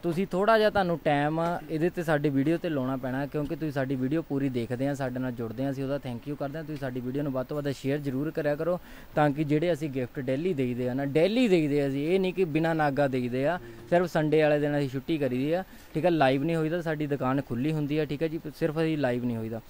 ਤੁਸੀਂ ਥੋੜਾ ਜਿਹਾ ਤੁਹਾਨੂੰ ਟਾਈਮ ਇਹਦੇ ਤੇ ਸਾਡੀ ਵੀਡੀਓ ਤੇ ਲਾਉਣਾ ਪੈਣਾ, ਕਿਉਂਕਿ ਤੁਸੀਂ ਸਾਡੀ ਵੀਡੀਓ ਪੂਰੀ ਦੇਖਦੇ ਆ, ਸਾਡੇ ਨਾਲ ਜੁੜਦੇ ਆ, ਅਸੀਂ ਉਹਦਾ ਥੈਂਕ ਯੂ ਕਰਦੇ ਆ। ਤੁਸੀਂ ਸਾਡੀ ਵੀਡੀਓ ਨੂੰ ਵੱਧ ਤੋਂ ਵੱਧ ਸ਼ੇਅਰ ਜ਼ਰੂਰ ਕਰਿਆ ਕਰੋ, ਤਾਂ ਕਿ ਜਿਹੜੇ ਅਸੀਂ ਗਿਫਟ ਡੇਲੀ ਦੇਈਦੇ ਆ ਨਾ ਡੇਲੀ ਦੇਈਦੇ ਆ ਅਸੀਂ, ਇਹ ਨਹੀਂ ਕਿ ਬਿਨਾ ਨਾਗਾ ਦੇਈਦੇ ਆ, ਸਿਰਫ ਸੰਡੇ ਵਾਲੇ ਦਿਨ ਅਸੀਂ ਛੁੱਟੀ ਕਰੀਦੀ ਆ, ਠੀਕ ਆ ਲਾਈਵ ਨਹੀਂ ਹੋਈਦਾ, ਸਾਡੀ ਦੁਕਾਨ ਖੁੱਲੀ ਹੁੰਦੀ ਆ, ਠੀਕ ਆ ਜੀ, ਸਿਰਫ ਅਸੀਂ ਲਾਈਵ ਨਹੀਂ ਹੋਈਦਾ।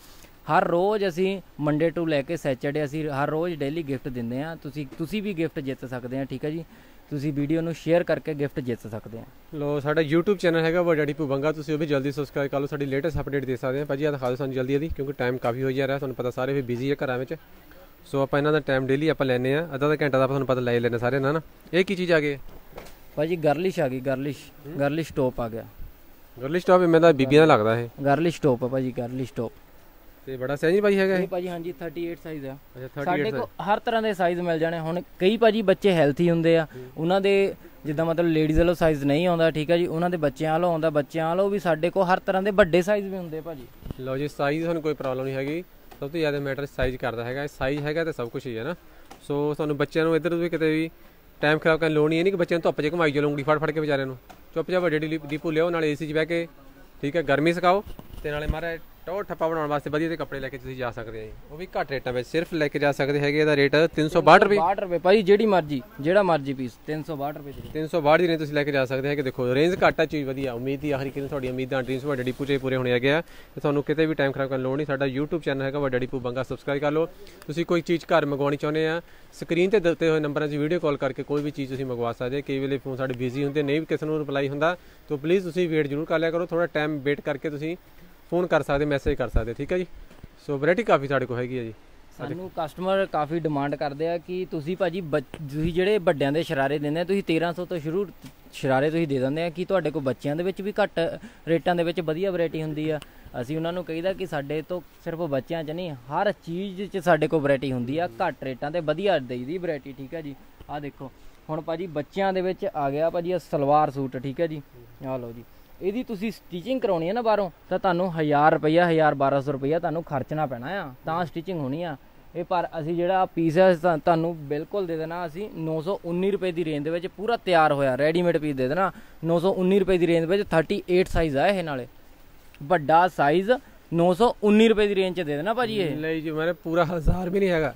ਹਰ ਰੋਜ਼ ਅਸੀਂ ਮੰਡੇ ਟੂ ਲੈ ਕੇ ਸੈਚਰਡੇ ਅਸੀਂ ਹਰ ਰੋਜ਼ ਡੇਲੀ ਗਿਫਟ ਦਿੰਦੇ ਆ ਤੁਸੀਂ ਤੁਸੀਂ ਵੀ ਗਿਫਟ ਜਿੱਤ ਸਕਦੇ ਆ ਠੀਕ ਹੈ ਜੀ? ਤੁਸੀਂ ਵੀਡੀਓ ਨੂੰ ਸ਼ੇਅਰ ਕਰਕੇ ਗਿਫਟ ਜਿੱਤ ਸਕਦੇ ਆ ਲੋ ਸਾਡਾ YouTube ਚੈਨਲ ਹੈਗਾ ਵਾ ਡੈਡੀ ਭੁਬੰਗਾ ਤੁਸੀਂ ਉਹ ਵੀ ਜਲਦੀ ਸਬਸਕ੍ਰਾਈਬ ਕਰ ਲਓ। ਸਾਡੀ ਲੇਟੈਸਟ ਅਪਡੇਟ ਦੇ ਸਕਦੇ ਆ ਭਾਜੀ ਆ ਦਿਖਾ ਦਿਓ ਸਾਨੂੰ ਜਲਦੀ ਜਲਦੀ ਕਿਉਂਕਿ ਟਾਈਮ ਕਾਫੀ ਹੋ ਜਾ ਰਿਹਾ ਤੁਹਾਨੂੰ ਪਤਾ ਸਾਰੇ ਵੀ ਬਿਜ਼ੀ ਹੈ ਘਰਾਂ ਵਿੱਚ। ਸੋ ਆਪਾਂ ਇਹਨਾਂ ਦਾ ਟਾਈਮ ਡੇਲੀ ਆਪਾਂ ਲੈਨੇ ਆ ਅੱਧਾ ਦਾ ਘੰਟਾ ਦਾ ਆਪਾਂ ਤੁਹਾਨੂੰ ਪਤਾ ਲੈ ਲੈਨੇ ਸਾਰੇ ਨਾ ਨਾ ਇਹ ਕੀ ਚੀਜ਼ ਆ ਗਈ? ਭਾਜੀ ਗਰਲਿਸ਼ ਆ ਗਈ ਗਰਲਿਸ਼ ਗਰਲਿਸ਼ ਟੋਪ ਆ ਗਿਆ। ਗਰਲਿਸ਼ ਟਾਪ ਮੈਂ ਤਾਂ ਬੀਬੀਆਂ ਦਾ ਲੱਗਦਾ ਇਹ। ਗਰਲਿਸ਼ ਟੋਪ ਆ ਭਾਜੀ ਗਰਲਿਸ਼ ਟੋਪ ਤੇ ਬੜਾ ਸਹਿਜੀ ਭਾਈ ਹੈਗਾ ਇਹ? ਭਾਜੀ ਹਾਂਜੀ 38 ਸਾਈਜ਼ ਆ। ਅੱਛਾ ਸਾਡੇ 38 ਕੋਲ ਹਰ ਤਰ੍ਹਾਂ ਦੇ ਸਾਈਜ਼ ਮਿਲ ਜਾਣੇ। ਹੁਣ ਕਈ ਭਾਜੀ ਬੱਚੇ ਹੈਲਥੀ ਹੁੰਦੇ ਆ। ਉਹਨਾਂ ਦੇ ਜਿੱਦਾਂ ਮਤਲਬ ਲੇਡੀਜ਼ ਵੱਲੋਂ ਸਾਈਜ਼ ਨਹੀਂ ਆਉਂਦਾ ਠੀਕ ਹੈ ਜੀ? ਉਹਨਾਂ ਦੇ ਬੱਚਿਆਂ ਵੱਲੋਂ ਆਉਂਦਾ ਬੱਚਿਆਂ ਵੱਲੋਂ ਵੀ ਸਾਡੇ ਕੋਲ ਹਰ ਤਰ੍ਹਾਂ ਦੇ ਵੱਡੇ ਸਾਈਜ਼ ਵੀ ਹੁੰਦੇ ਭਾਜੀ। ਲਓ ਜੀ ਸਾਈਜ਼ ਤੁਹਾਨੂੰ ਕੋਈ ਪ੍ਰੋਬਲਮ ਨਹੀਂ ਹੈਗੀ। ਸਭ ਤੋਂ ਜ਼ਿਆਦਾ ਮੈਟਰ ਸਾਈਜ਼ ਕਰਦਾ ਹੈਗਾ। ਸਾਈਜ਼ ਹੈਗਾ ਤੇ ਸਭ ਕੁਝ ਹੀ ਹੈ ਨਾ। ਸੋ ਤੁਹਾਨੂੰ ਬੱਚਿਆਂ ਨੂੰ ਇੱਧਰ ਵੀ ਕਿਤੇ ਵੀ ਟਾਈਮ ਖਰਾਬ ਕਰਨ ਲੋੜ ਨਹੀਂ ਹੈ ਨਹੀਂ ਕਿ ਬੱਚਿਆਂ ਨੂੰ ਧੁੱਪ 'ਚ ਘੁਮਾਈ ਚਲੋ ਉਂਗਲੀ ਫੜ ਫੜ ਕੇ ਵਿਚਾਰਿਆਂ ਨੂੰ। ਚੁੱਪ ਜਾ ਵੱਡੇ ਡੀਪੂ ਲਿਓ ਨਾਲੇ ਏਸੀ 'ਚ ਬਹਿ ਕੇ ਠੀਕ ਹੈ ਗਰਮੀ ਸਿਕਾਓ। ਤੇ ਨਾਲੇ ਮਾਰੇ ਟੋ ਠੱਪਾ ਬਣਾਉਣ ਵਾਸਤੇ ਵਧੀਆ ਦੇ ਕੱਪੜੇ ਲੈ ਕੇ ਤੁਸੀਂ ਜਾ ਸਕਦੇ ਆ ਜੀ। ਉਹ ਵੀ ਘੱਟ ਰੇਟਾਂ ਵਿੱਚ ਸਿਰਫ ਲੈ ਕੇ ਜਾ ਸਕਦੇ ਹੈਗੇ ਇਹਦਾ ਰੇਟ 362 ਰੁਪਏ। 62 ਰੁਪਏ। ਭਾਜੀ ਜਿਹੜੀ ਮਰਜ਼ੀ ਜਿਹੜਾ ਮਰਜ਼ੀ ਪੀਸ 362 ਰੁਪਏ ਦੇ 362 ਦੀ ਰੇਂਜ ਤੁਸੀਂ ਲੈ ਕੇ ਜਾ ਸਕਦੇ ਹੈਗੇ। ਦੇਖੋ ਰੇਂਜ ਘੱਟ ਆ ਚੀਜ਼ ਵਧੀਆ। ਉਮੀਦ ਦੀ ਆਖਰੀ ਕਿ ਤੁਹਾਡੀ ਉਮੀਦਾਂ ਡ੍ਰੀਮਸ ਵੱਡੇ ਡੀਪੂ 'ਚ ਪੂਰੇ ਹੋਣੇ ਹੈਗੇ ਆ। ਤੇ ਤੁਹਾਨੂੰ ਕਿਤੇ ਵੀ ਟਾਈਮ ਖਰਾਬ ਕਰਨ ਲੋੜ ਨਹੀਂ। ਸਾਡਾ YouTube ਚੈਨਲ ਹੈਗਾ ਵੱਡਾ ਡੀਪੂ ਬੰਗਾ ਸਬਸਕ੍ਰਾਈਬ ਕਰ ਲਓ। ਤੁਸੀਂ ਕੋਈ ਚੀਜ਼ ਘਰ ਮੰਗਵਾਉਣੀ ਚਾਹੁੰਦੇ ਆ ਸਕਰੀਨ ਤੇ ਦਿੱਤੇ ਹੋਏ ਨੰਬਰਾਂ 'ਚ ਵੀਡੀਓ ਕਾਲ ਕਰਕੇ ਕੋਈ ਵੀ ਚੀਜ਼ ਤੁਸੀਂ ਮੰਗਵਾ ਸਕਦੇ। ਕਈ ਵੇਲੇ ਫੋਨ ਸਾਡੇ ਬਿਜ਼ੀ ਹੁੰਦੇ ਨਹੀਂ ਵੀ ਕਿਸੇ ਨੂੰ ਰਿਪਲਾਈ ਹੁੰਦਾ। ਤਾਂ ਪਲੀਜ਼ ਤੁਸੀਂ ਵੇਟ ਜ਼ਰੂਰ ਕਰ ਲਿਆ ਕਰੋ। ਥੋੜਾ ਟਾਈਮ ਵੇਟ ਕਰਕੇ ਤੁਸੀਂ ਫੋਨ ਕਰ ਸਕਦੇ ਮੈਸੇਜ ਕਰ ਸਕਦੇ, ਠੀਕ ਹੈ ਜੀ? ਸੋ ਵੈਰਾਈਟੀ ਕਾਫੀ ਸਾਡੇ ਕੋਲ ਹੈਗੀ ਹੈ ਜੀ। ਸਾਨੂੰ ਕਸਟਮਰ ਕਾਫੀ ਡਿਮਾਂਡ ਕਰਦੇ ਆ ਕਿ ਤੁਸੀਂ ਭਾਜੀ ਬੱਚ- ਤੁਸੀਂ ਜਿਹੜੇ ਵੱਡਿਆਂ ਦੇ ਸ਼ਰਾਰੇ ਦਿੰਦੇ ਆ, ਤੁਸੀਂ 1300 ਤੋਂ ਸ਼ੁਰੂ ਸ਼ਰਾਰੇ ਤੁਸੀਂ ਦੇ ਦਿੰਦੇ ਆ ਕਿ ਤੁਹਾਡੇ ਕੋਲ ਬੱਚਿਆਂ ਦੇ ਵਿੱਚ ਵੀ ਘੱਟ ਰੇਟਾਂ ਦੇ ਵਿੱਚ ਵਧੀਆ ਵੈਰਾਈਟੀ ਹੁੰਦੀ ਆ। ਅਸੀਂ ਉਹਨਾਂ ਨੂੰ ਕਹੀਦਾ ਕਿ ਸਾਡੇ ਤੋਂ ਸਿਰਫ ਬੱਚਿਆਂ 'ਚ ਨਹੀਂ, ਹਰ ਚੀਜ਼ 'ਚ ਸਾਡੇ ਕੋਲ ਵੈਰਾਈਟੀ ਹੁੰਦੀ ਆ, ਘੱਟ ਰੇਟਾਂ ਤੇ ਵਧੀਆ ਦੇਈਦੀ ਵੈਰਾਈਟੀ ਠੀਕ ਹੈ ਜੀ? ਆਹ ਦੇਖੋ, ਹੁਣ ਭਾਜੀ ਬੱਚਿਆਂ ਦੇ ਵਿੱਚ ਆ ਗਿਆ ਭਾਜੀ ਇਹ ਸਲਵਾਰ ਸੂਟ, ਠੀਕ ਹੈ ਜੀ? ਆ ਲਓ ਜੀ। ਇਹਦੀ ਤੁਸੀਂ ਸਟਿਚਿੰਗ ਕਰਾਉਣੀ ਹੈ ਨਾ ਬਾਹਰੋਂ ਤਾਂ ਤੁਹਾਨੂੰ 1000 ਰੁਪਇਆ 1000 1200 ਰੁਪਇਆ ਤੁਹਾਨੂੰ ਖਰਚਣਾ ਪੈਣਾ ਆ। ਤਾਂ ਸਟਿਚਿੰਗ ਹੋਣੀ ਆ। ਇਹ ਪਰ ਅਸੀਂ ਜਿਹੜਾ ਪੀਸ ਹੈ ਤੁਹਾਨੂੰ ਬਿਲਕੁਲ ਦੇ ਦੇਣਾ ਅਸੀਂ 919 ਰੁਪਏ ਦੀ ਰੇਂਜ ਦੇ ਵਿੱਚ ਪੂਰਾ ਤਿਆਰ ਹੋਇਆ ਰੈਡੀਮੇਡ ਪੀਸ ਦੇ ਦੇਣਾ। 919 ਰੁਪਏ ਦੀ ਰੇਂਜ ਵਿੱਚ 38 ਸਾਈਜ਼ ਆ ਇਹ ਨਾਲੇ। ਵੱਡਾ ਸਾਈਜ਼ 919 ਰੁਪਏ ਦੀ ਰੇਂਜ ਚ ਦੇ ਦੇਣਾ ਭਾਜੀ ਇਹ। ਨਹੀਂ ਜੀ ਮਾਰੇ ਪੂਰਾ ਹਜ਼ਾਰ ਵੀ ਨਹੀਂ ਹੈਗਾ।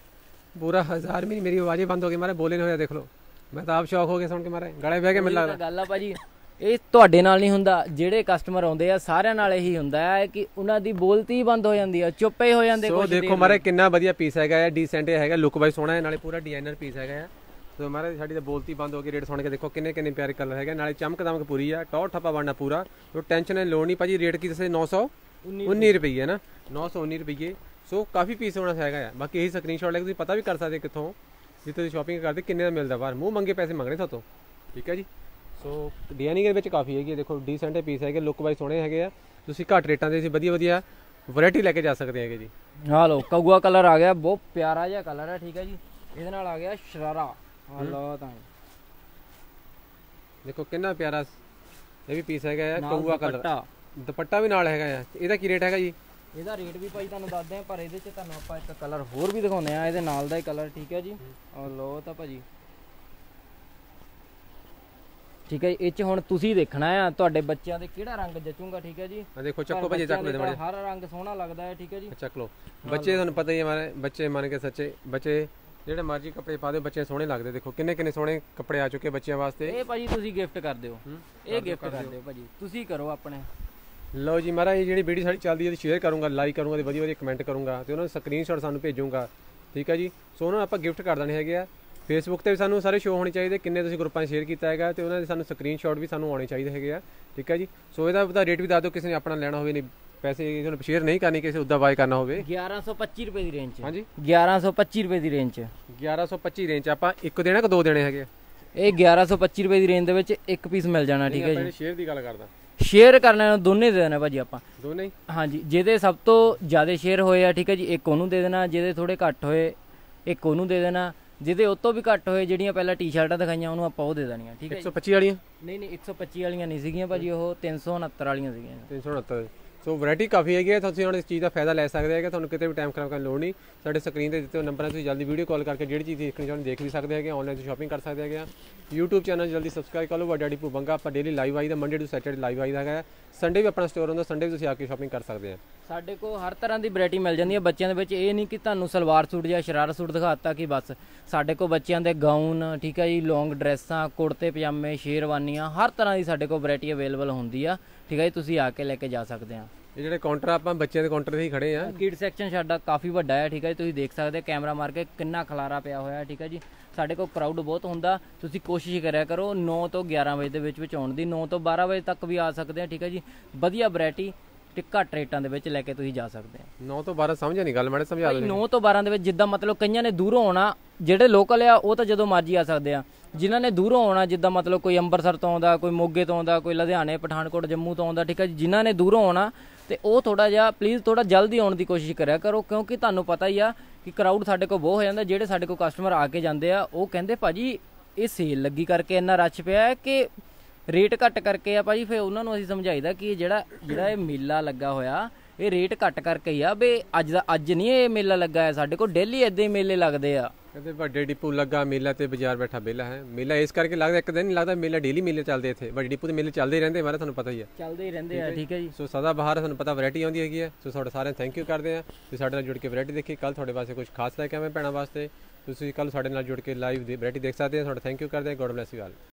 ਪੂਰਾ ਹਜ਼ਾਰ ਵੀ ਨਹੀਂ ਮੇਰੀ ਆਵਾਜ਼ ਬੰਦ ਹੋ ਗਈ ਮਾਰੇ ਬੋਲੇ ਨਹੀਂ ਹੋਇਆ ਦੇਖ ਲਓ। ਮੈਂ ਤਾਂ ਆਪ ਸ਼ੌਕ ਹੋ ਗਿਆ ਸੁਣ ਕੇ ਮਾਰੇ। ਗਲੇ ਬਹਿ ਕੇ ਉਹੀ ਲੱਗਦਾ। ਗੱਲ ਆ ਭਾਜੀ। ਇਹ ਤੁਹਾਡੇ ਨਾਲ ਨਹੀਂ ਹੁੰਦਾ ਜਿਹੜੇ ਕਸਟਮਰ ਆਉਂਦੇ ਆ ਸਾਰਿਆਂ ਨਾਲ ਇਹੀ ਹੁੰਦਾ ਹੈ ਕਿ ਉਹਨਾਂ ਦੀ ਬੋਲਤੀ ਬੰਦ ਹੋ ਜਾਂਦੀ ਆ ਚੁੱਪੇ ਹੋ ਜਾਂਦੇ ਸੋ ਕੁਛ ਦੇਖੋ ਮਾਰੇ ਕਿੰਨਾ ਵਧੀਆ ਪੀਸ ਹੈਗਾ ਹੈ ਡੀਸੈਂਟ ਹੈਗਾ ਲੁੱਕ ਵਾਈਜ਼ ਸੋਹਣਾ ਹੈ ਨਾਲੇ ਪੂਰਾ ਡਿਜ਼ਾਈਨਰ ਪੀਸ ਹੈਗਾ ਹੈ ਸੋ ਮਾਰੇ ਸਾਡੀ ਤਾਂ ਬੋਲਤੀ ਬੰਦ ਹੋ ਗਈ ਰੇਟ ਸੁਣ ਕੇ ਦੇਖੋ ਕਿੰਨੇ ਕਿੰਨੇ ਪਿਆਰੇ ਕਲਰ ਹੈਗੇ ਨਾਲੇ ਚਮਕ ਦਮਕ ਪੂਰੀ ਆ ਟੌਰ ਠੱਪਾ ਬਣਨਾ ਪੂਰਾ। ਸੋ ਟੈਨਸ਼ਨ ਹੈ ਲੋੜ ਨਹੀਂ ਭਾਜੀ ਰੇਟ ਕੀ ਦੱਸੇ 919 ਰੁਪਏ। ਹੈ ਨਾ 919 ਰੁਪਏ ਸੋ ਕਾਫੀ ਪੀਸ ਹੋਣਾ ਹੈਗਾ ਹੈ ਬਾਕੀ ਇਹੀ ਸਕਰੀਨਸ਼ਾਟ ਲੈ ਕੇ ਤੁਸੀਂ ਪਤਾ ਵੀ ਕਰ ਸਕਦੇ ਕਿੱਥੋਂ ਜਿੱਥੇ ਤੁਸੀਂ ਸ਼ਾਪਿੰਗ ਕਰਦੇ ਕਿੰਨੇ ਦਾ ਮਿਲਦਾ ਬਾਹਰ। ਮੂੰਹ ਮੰਗੇ ਪੈਸੇ ਮੰਗਣੇ ਤੁਹਾਤੋਂ। ਠੀਕ ਹੈ ਜੀ? ਸੋ ਡਿਜ਼ਾਈਨਿੰਗ ਦੇ ਵਿੱਚ ਕਾਫੀ ਹੈਗੀ ਦੇਖੋ ਡੀਸੈਂਟ ਪੀਸ ਹੈਗੇ ਲੁੱਕ ਵਾਈਜ਼ ਸੋਹਣੇ ਹੈਗੇ ਆ। ਤੁਸੀਂ ਘੱਟ ਰੇਟਾਂ ਦੇ ਅਸੀਂ ਵਧੀਆ ਵਧੀਆ ਵੈਰਾਈਟੀ ਲੈ ਕੇ ਜਾ ਸਕਦੇ ਹੈਗੇ ਜੀ। ਹਾਂ ਲੋ ਕਗੂਆ ਕਲਰ ਆ ਗਿਆ ਬਹੁਤ ਪਿਆਰਾ ਜਿਹਾ ਕਲਰ ਹੈ ਠੀਕ ਹੈ ਜੀ। ਇਹਦੇ ਨਾਲ ਆ ਗਿਆ ਸ਼ਰਾਰਾ। ਲੋ ਤਾਂ। ਦੇਖੋ ਕਿੰਨਾ ਪਿਆਰਾ ਇਹ ਵੀ ਪੀਸ ਹੈਗਾ ਹੈ ਕਲਰ ਦੁਪੱਟਾ। ਵੀ ਨਾਲ ਹੈਗਾ ਇਹਦਾ ਕੀ ਰੇਟ ਹੈਗਾ ਜੀ? ਇਹਦਾ ਰੇਟ ਵੀ ਭਾਈ ਤੁਹਾਨੂੰ ਦੱਸਦੇ ਆ ਪਰ ਇਹਦੇ ਚ ਤੁਹਾਨੂੰ ਆਪਾਂ ਇੱਕ ਕਲਰ ਹੋਰ ਵੀ ਦਿਖਾਉਂਦੇ ਆ ਇਹਦੇ ਨਾਲ ਦਾ ਹੀ ਕਲਰ ਠੀਕ ਹੈ ਜੀ। ਔਰ ਲੋ ਤਾਂ ਭਾਜੀ। ਠੀਕ ਹੈ ਜੀ, ਇਹ ਚ ਹੁਣ ਤੁਸੀਂ ਦੇਖਣਾ ਆ ਤੁਹਾਡੇ ਬੱਚਿਆਂ ਦੇ ਕਿਹੜਾ ਰੰਗ ਜਚੂਗਾ ਠੀਕ ਹੈ ਜੀ? ਆ ਦੇਖੋ ਚੱਕੋ ਭਾਜੀ ਚੱਕ ਲੈ ਦੇ ਮੜੇ ਤਾਂ ਹਰ ਰੰਗ ਸੋਹਣਾ ਲੱਗਦਾ ਹੈ ਠੀਕ ਹੈ ਜੀ? ਚੱਕ ਲਓ। ਬੱਚੇ ਤੁਹਾਨੂੰ ਪਤਾ ਹੀ ਹੈ ਮਾਰੇ ਬੱਚੇ ਮੰਨ ਕੇ ਸੱਚੇ ਬੱਚੇ ਜਿਹੜੇ ਮਰਜ਼ੀ ਕੱਪੜੇ ਪਾ ਦਿਓ ਬੱਚੇ ਸੋਹਣੇ ਲੱਗਦੇ। ਦੇਖੋ ਕਿੰਨੇ ਕਿੰਨੇ ਸੋਹਣੇ ਕੱਪੜੇ ਆ ਚੁੱਕੇ ਬੱਚਿਆਂ ਵਾਸਤੇ। ਇਹ ਭਾਜੀ ਤੁਸੀਂ ਗਿਫਟ ਕਰ ਦਿਓ। ਇਹ ਗਿਫਟ ਕਰ ਦਿਓ। ਭਾਜੀ। ਤੁਸੀਂ ਕਰੋ ਆਪਣੇ। ਲਓ ਜੀ ਮਹਾਰਾਜ ਇਹ ਜਿਹੜੀ ਵੀਡੀਓ ਸਾਡੀ ਚੱਲਦੀ ਹੈ ਸ਼ੇਅਰ ਕਰੂੰਗਾ ਲਾਈਕ ਕਰੂੰਗਾ ਤੇ ਵਧੀਆ ਵਧੀਆ ਕਮੈਂਟ ਕਰੂੰਗਾ ਤੇ ਉਹਨਾਂ ਨੂੰ ਸਕਰੀਨਸ਼ਾਟ ਸਾਨੂੰ ਭੇਜੂੰਗਾ। ਠੀਕ ਹੈ ਜੀ? ਸੋ ਉਹਨਾਂ ਨੂੰ ਆਪਾਂ ਗਿਫਟ ਕਰ ਦੇਣੇ ਹੈਗੇ ਆ। ਫੇਸਬੁੱਕ ਤੇ ਵੀ ਸਾਨੂੰ ਸਾਰੇ ਸ਼ੋਅ ਹੋਣੇ ਚਾਹੀਦੇ ਕਿੰਨੇ ਤੁਸੀਂ ਗਰੁੱਪਾਂ 'ਚ ਸ਼ੇਅਰ ਕੀਤਾ ਹੈਗਾ ਤੇ ਉਹਨਾਂ ਦੇ ਸਾਨੂੰ ਸਕਰੀਨਸ਼ਾਟ ਵੀ ਸਾਨੂੰ ਆਉਣੇ ਚਾਹੀਦੇ ਹੈਗੇ ਆ ਠੀਕ ਹੈ ਜੀ? ਸੋ ਇਹਦਾ ਉਹਦਾ ਰੇਟ ਵੀ ਦੱਸ ਦਿਓ ਕਿਸੇ ਨੇ ਆਪਣਾ ਲੈਣਾ ਹੋਵੇ ਨਹੀਂ ਪੈਸੇ ਤੁਹਾਨੂੰ ਸ਼ੇਅਰ ਨਹੀਂ ਕਰਨੀ ਕਿਸੇ ਉੱਦਾਂ ਬਾਏ ਕਰਨਾ ਹੋਵੇ। 1125 ਰੁਪਏ ਦੀ ਰੇਂਜ ਚ ਹਾਂਜੀ 1125 ਰੁਪਏ ਦੀ ਰੇਂਜ ਚ 1125 ਰੇਂਜ 'ਚ ਆਪਾਂ ਇੱਕ ਦੇਣਾ ਕਿ ਦੋ ਦੇਣੇ ਹੈਗੇ ਆ? ਇਹ 1125 ਰੁਪਏ ਦੀ ਰੇਂਜ ਦੇ ਵਿੱਚ ਇੱਕ ਪੀਸ ਮਿਲ ਜਾਣਾ ਠੀਕ ਹੈ ਆਪਾਂ ਜੀ। ਇਹਦੇ ਸ਼ੇਅਰ ਦੀ ਗੱਲ ਕਰਦਾ। ਸ਼ੇਅਰ ਕਰਨਾ ਨੂੰ ਦੋਨੇ ਦੇ ਦੇਣਾ ਭਾਜੀ ਆਪਾਂ। ਦੋਨੇ ਹਾਂਜੀ ਜਿਹਦੇ ਸਭ ਤੋਂ ਜ਼ਿਆਦਾ ਸ਼ੇਅਰ ਹੋਏ ਆ ਠੀਕ ਹੈ ਜੀ ਇੱਕ ਉਹਨੂੰ ਦੇ ਦੇਣਾ ਜਿਹਦੇ ਥੋੜੇ ਘੱਟ ਹੋਏ ਇੱਕ ਉਹਨੂੰ ਦੇ ਦੇਣਾ। ਜਿਹਦੇ ਉਹ ਤੋਂ ਵੀ ਘੱਟ ਹੋਏ ਜਿਹੜੀਆਂ ਪਹਿਲਾਂ ਟੀ-ਸ਼ਰਟਾਂ ਦਿਖਾਈਆਂ ਉਹਨੂੰ ਆਪਾਂ ਉਹ ਦੇ ਦੇਣੀਆਂ ਠੀਕ ਹੈ ਜੀ? 125 ਵਾਲੀਆਂ? ਨਹੀਂ ਨਹੀਂ 125 ਵਾਲੀਆਂ ਨਹੀਂ ਸੀਗੀਆਂ ਭਾਜੀ ਉਹ 369 ਵਾਲੀਆਂ ਸੀਗੀਆਂ। 369 ਸੋ ਵੈਰਾਈਟੀ ਕਾਫੀ ਹੈਗੀ ਹੈ ਤੁਸੀਂ ਹੁਣ ਇਸ ਚੀਜ਼ ਦਾ ਫਾਇਦਾ ਲੈ ਸਕਦੇ ਹੈਗੇ, ਤੁਹਾਨੂੰ ਕਿਤੇ ਵੀ ਟਾਈਮ ਖਰਾਬ ਕਰਨ ਲੋੜ ਨਹੀਂ। ਸਾਡੇ ਸਕਰੀਨ ਤੇ ਦਿੱਤੇ ਹੋਏ ਨੰਬਰਾਂ 'ਤੇ ਤੁਸੀਂ ਜਲਦੀ ਵੀਡੀਓ ਕਾਲ ਕਰਕੇ ਜਿਹੜੀ ਚੀਜ਼ ਦੇਖਣੀ ਚਾਹੁੰਦੇ ਦੇਖ ਵੀ ਸਕਦੇ ਹੈਗੇ ਆਨਲਾਈਨ ਤੁਸੀਂ ਸ਼ਾਪਿੰਗ ਕਰ ਸਕਦੇ ਹੈਗੇ ਆ। YouTube ਚੈਨਲ ਜਲਦੀ ਸਬਸਕ੍ਰਾਈਬ ਕਰ ਲਓ, ਵੱਡਾ ਡੈਡੀ ਭੂਬੰਗਾ, ਆਪਾਂ ਡੇਲੀ ਲਾਈਵ ਆਈਦਾ ਮੰਡੇ ਟੂ ਸੈਟਰਡੇ ਲਾਈਵ ਆਈਦਾ ਹੈਗਾ ਸੰਡੇ ਵੀ ਆਪਣਾ ਸਟੋਰ ਹੁੰਦਾ ਸੰਡੇ ਵੀ ਤੁਸੀਂ ਆ ਕੇ ਸ਼ਾਪਿੰਗ ਕਰ ਸਕਦੇ ਆ। ਸਾਡੇ ਕੋਲ ਹਰ ਤਰ੍ਹਾਂ ਦੀ ਵੈਰਾਈਟੀ ਮਿਲ ਜਾਂਦੀ ਹੈ, ਬੱਚਿਆਂ ਦੇ ਵਿੱਚ ਇਹ ਨਹੀਂ ਕਿ ਤੁਹਾਨੂੰ ਸਲਵਾਰ ਸੂਟ ਜਾਂ ਸ਼ਰਾਰਾ ਸੂਟ ਦਿਖਾਤਾ ਕਿ ਬਸ। ਸਾਡੇ ਕੋਲ ਬੱਚਿਆਂ ਦੇ ਗਾਊਨ ਠੀਕ ਹੈ ਜੀ ਲੌਂਗ ਡਰੈਸਾਂ ਕੁੜਤੇ, ਪਜਾਮੇ, ਸ਼ੇਰਵਾਨੀਆਂ, ਹਰ ਤਰ੍ਹਾਂ ਦੀ ਸਾਡੇ ਕੋਲ ਵੈਰਾਈਟੀ ਅਵੇਲੇਬਲ ਹੁੰਦੀ ਆ। ਠੀਕ ਹੈ ਜੀ ਤੁਸੀਂ ਆ ਕੇ ਲੈ ਕੇ ਜਾ ਸਕਦੇ ਆ ਇਹ ਜਿਹੜੇ ਕਾਊਂਟਰ ਆਪਾਂ ਬੱਚਿਆਂ ਦੇ ਕਾਊਂਟਰ ਤੇ ਹੀ ਖੜੇ ਆ ਕਿਡ ਸੈਕਸ਼ਨ ਸਾਡਾ ਕਾਫੀ ਵੱਡਾ ਹੈ ਠੀਕ ਹੈ ਜੀ ਤੁਸੀਂ ਦੇਖ ਸਕਦੇ ਕੈਮਰਾ ਮਾਰ ਕੇ ਕਿੰਨਾ ਖਲਾਰਾ ਪਿਆ ਹੋਇਆ ਹੈ ਠੀਕ ਹੈ ਜੀ। ਸਾਡੇ ਕੋਲ ਕਰਾਊਡ ਬਹੁਤ ਹੁੰਦਾ ਤੁਸੀਂ ਕੋਸ਼ਿਸ਼ ਕਰਿਆ ਕਰੋ 9 ਤੋਂ 11 ਵਜੇ ਦੇ ਵਿੱਚ ਵਿੱਚ ਆਉਣ ਦੀ 9 ਤੋਂ 12 ਵਜੇ ਤੱਕ ਵੀ ਆ ਸਕਦੇ ਆ ਠੀਕ ਹੈ ਜੀ। ਵਧੀਆ ਵੈਰਾਈਟੀ ਤੇ ਘੱਟ ਰੇਟਾਂ ਦੇ ਵਿੱਚ ਲੈ ਕੇ ਤੁਸੀਂ ਜਾ ਸਕਦੇ ਆ 9 ਤੋਂ 12 ਸਮਝਿਆ ਨਹੀਂ ਗੱਲ ਮੈਡਮ ਸਮਝਾ ਦਿਓ 9 ਤੋਂ 12 ਦੇ ਵਿੱਚ ਜਿੱਦਾਂ ਮਤਲਬ ਕਈਆਂ ਨੇ ਦੂਰੋਂ ਆਉਣਾ ਜਿਹੜੇ ਲੋਕਲ ਆ ਉਹ ਤਾਂ ਜਦੋਂ ਮਰਜ਼ੀ ਆ ਸਕਦੇ ਆ। ਜਿਨ੍ਹਾਂ ਨੇ ਦੂਰੋਂ ਆਉਣਾ ਜਿੱਦਾਂ ਮਤਲਬ ਕੋਈ ਅੰਮ੍ਰਿਤਸਰ ਤੋਂ ਆਉਂਦਾ ਕੋਈ ਮੋਗੇ ਤੋਂ ਆਉਂਦਾ ਕੋਈ ਲੁਧਿਆਣੇ ਪਠਾਨਕੋਟ ਜੰਮੂ ਤੋਂ ਆਉਂਦਾ ਠੀਕ ਹੈ ਜੀ ਜਿਨ੍ਹਾਂ ਨੇ ਦੂਰੋਂ ਆਉਣਾ ਤੇ ਉਹ ਥੋੜਾ ਜਿਹਾ ਪਲੀਜ਼ ਥੋੜਾ ਜਲਦੀ ਆਉਣ ਦੀ ਕੋਸ਼ਿਸ਼ ਕਰਿਆ ਕਰੋ ਕਿਉਂਕਿ ਤੁਹਾਨੂੰ ਪਤਾ ਹੀ ਆ ਕਿ ਕਰਾਊਡ ਸਾਡੇ ਕੋਲ ਬਹੁਤ ਹੋ ਜਾਂਦਾ ਜਿਹੜੇ ਸਾਡੇ ਕੋਲ ਕਸਟਮਰ ਆ ਕੇ ਜਾਂਦੇ ਆ ਉਹ ਕਹਿੰਦੇ ਭਾਜੀ ਇਹ ਸੇਲ ਲੱਗੀ ਕਰਕੇ ਇੰਨਾ ਰਸ਼ ਪਿਆ ਹੈ ਕਿ ਰੇਟ ਘੱਟ ਕਰਕੇ ਆ ਭਾਜੀ ਫਿਰ ਉਹਨਾਂ ਨੂੰ ਅਸੀਂ ਸਮਝਾਈਦਾ ਕਿ ਜਿਹੜਾ ਜਿਹੜਾ ਇਹ ਮੇਲਾ ਲੱਗਾ ਹੋਇਆ ਇਹ ਰੇਟ ਘੱਟ ਕਰਕੇ ਹੀ ਆ। ਵੀ ਅੱਜ ਦਾ ਅੱਜ ਨਹੀਂ ਇਹ ਮੇਲਾ ਲੱਗਾ ਹੈ ਸਾਡੇ ਕੋਲ ਡੇਲੀ ਇਦਾਂ ਹੀ ਮੇਲੇ ਲੱਗਦੇ ਆ। ਕਹਿੰਦੇ ਵੱਡੇ ਡਿਪੂ ਲੱਗਾ ਮੇਲਾ ਤੇ ਬਾਜ਼ਾਰ ਬੈਠਾ ਬੇਲਾ ਹੈ। ਮੇਲਾ ਇਸ ਕਰਕੇ ਲੱਗਦਾ ਇੱਕ ਦਿਨ ਨਹੀਂ ਲੱਗਦਾ ਮੇਲਾ ਡੇਲੀ ਮੇਲੇ ਚੱਲਦੇ ਇੱਥੇ। ਵੱਡੇ ਡਿਪੂ ਤੇ ਮੇਲੇ ਚੱਲਦੇ ਰਹਿੰਦੇ ਮਾਰਾ ਤੁਹਾਨੂੰ ਪਤਾ ਹੀ ਹੈ। ਚੱਲਦੇ ਹੀ ਰਹਿੰਦੇ ਆ ਠੀਕ ਹੈ ਜੀ? ਸੋ ਸਦਾ ਬਹਾਰ ਤੁਹਾਨੂੰ ਪਤਾ ਵੈਰਾਈਟੀ ਆਉਂਦੀ ਹੈਗੀ ਹੈ। ਸੋ ਤੁਹਾਡੇ ਸਾਰਿਆਂ ਥੈਂਕ ਯੂ ਕਰਦੇ ਆ ਤੁਸੀਂ ਸਾਡੇ ਨਾਲ ਜੁੜ ਕੇ ਵੈਰਾਈਟੀ ਦੇਖੀ ਕੱਲ ਤੁਹਾਡੇ ਵਾਸਤੇ ਕੁਝ ਖਾਸ ਲੈ ਕੇ ਆਵੇਂ ਭੈਣਾਂ ਵਾਸਤੇ। ਤੁਸੀਂ ਕੱਲ ਸਾਡੇ ਨਾਲ ਜੁੜ ਕੇ ਲਾਈਵ ਦੀ ਵੈਰਾਈਟੀ ਦੇਖ ਸਕਦੇ ਆ ਤੁਹਾਡਾ ਥੈਂਕ ਯੂ ਕਰਦੇ ਆ ਗੋਡ ਬlesਸ ਯੂ ਆਲ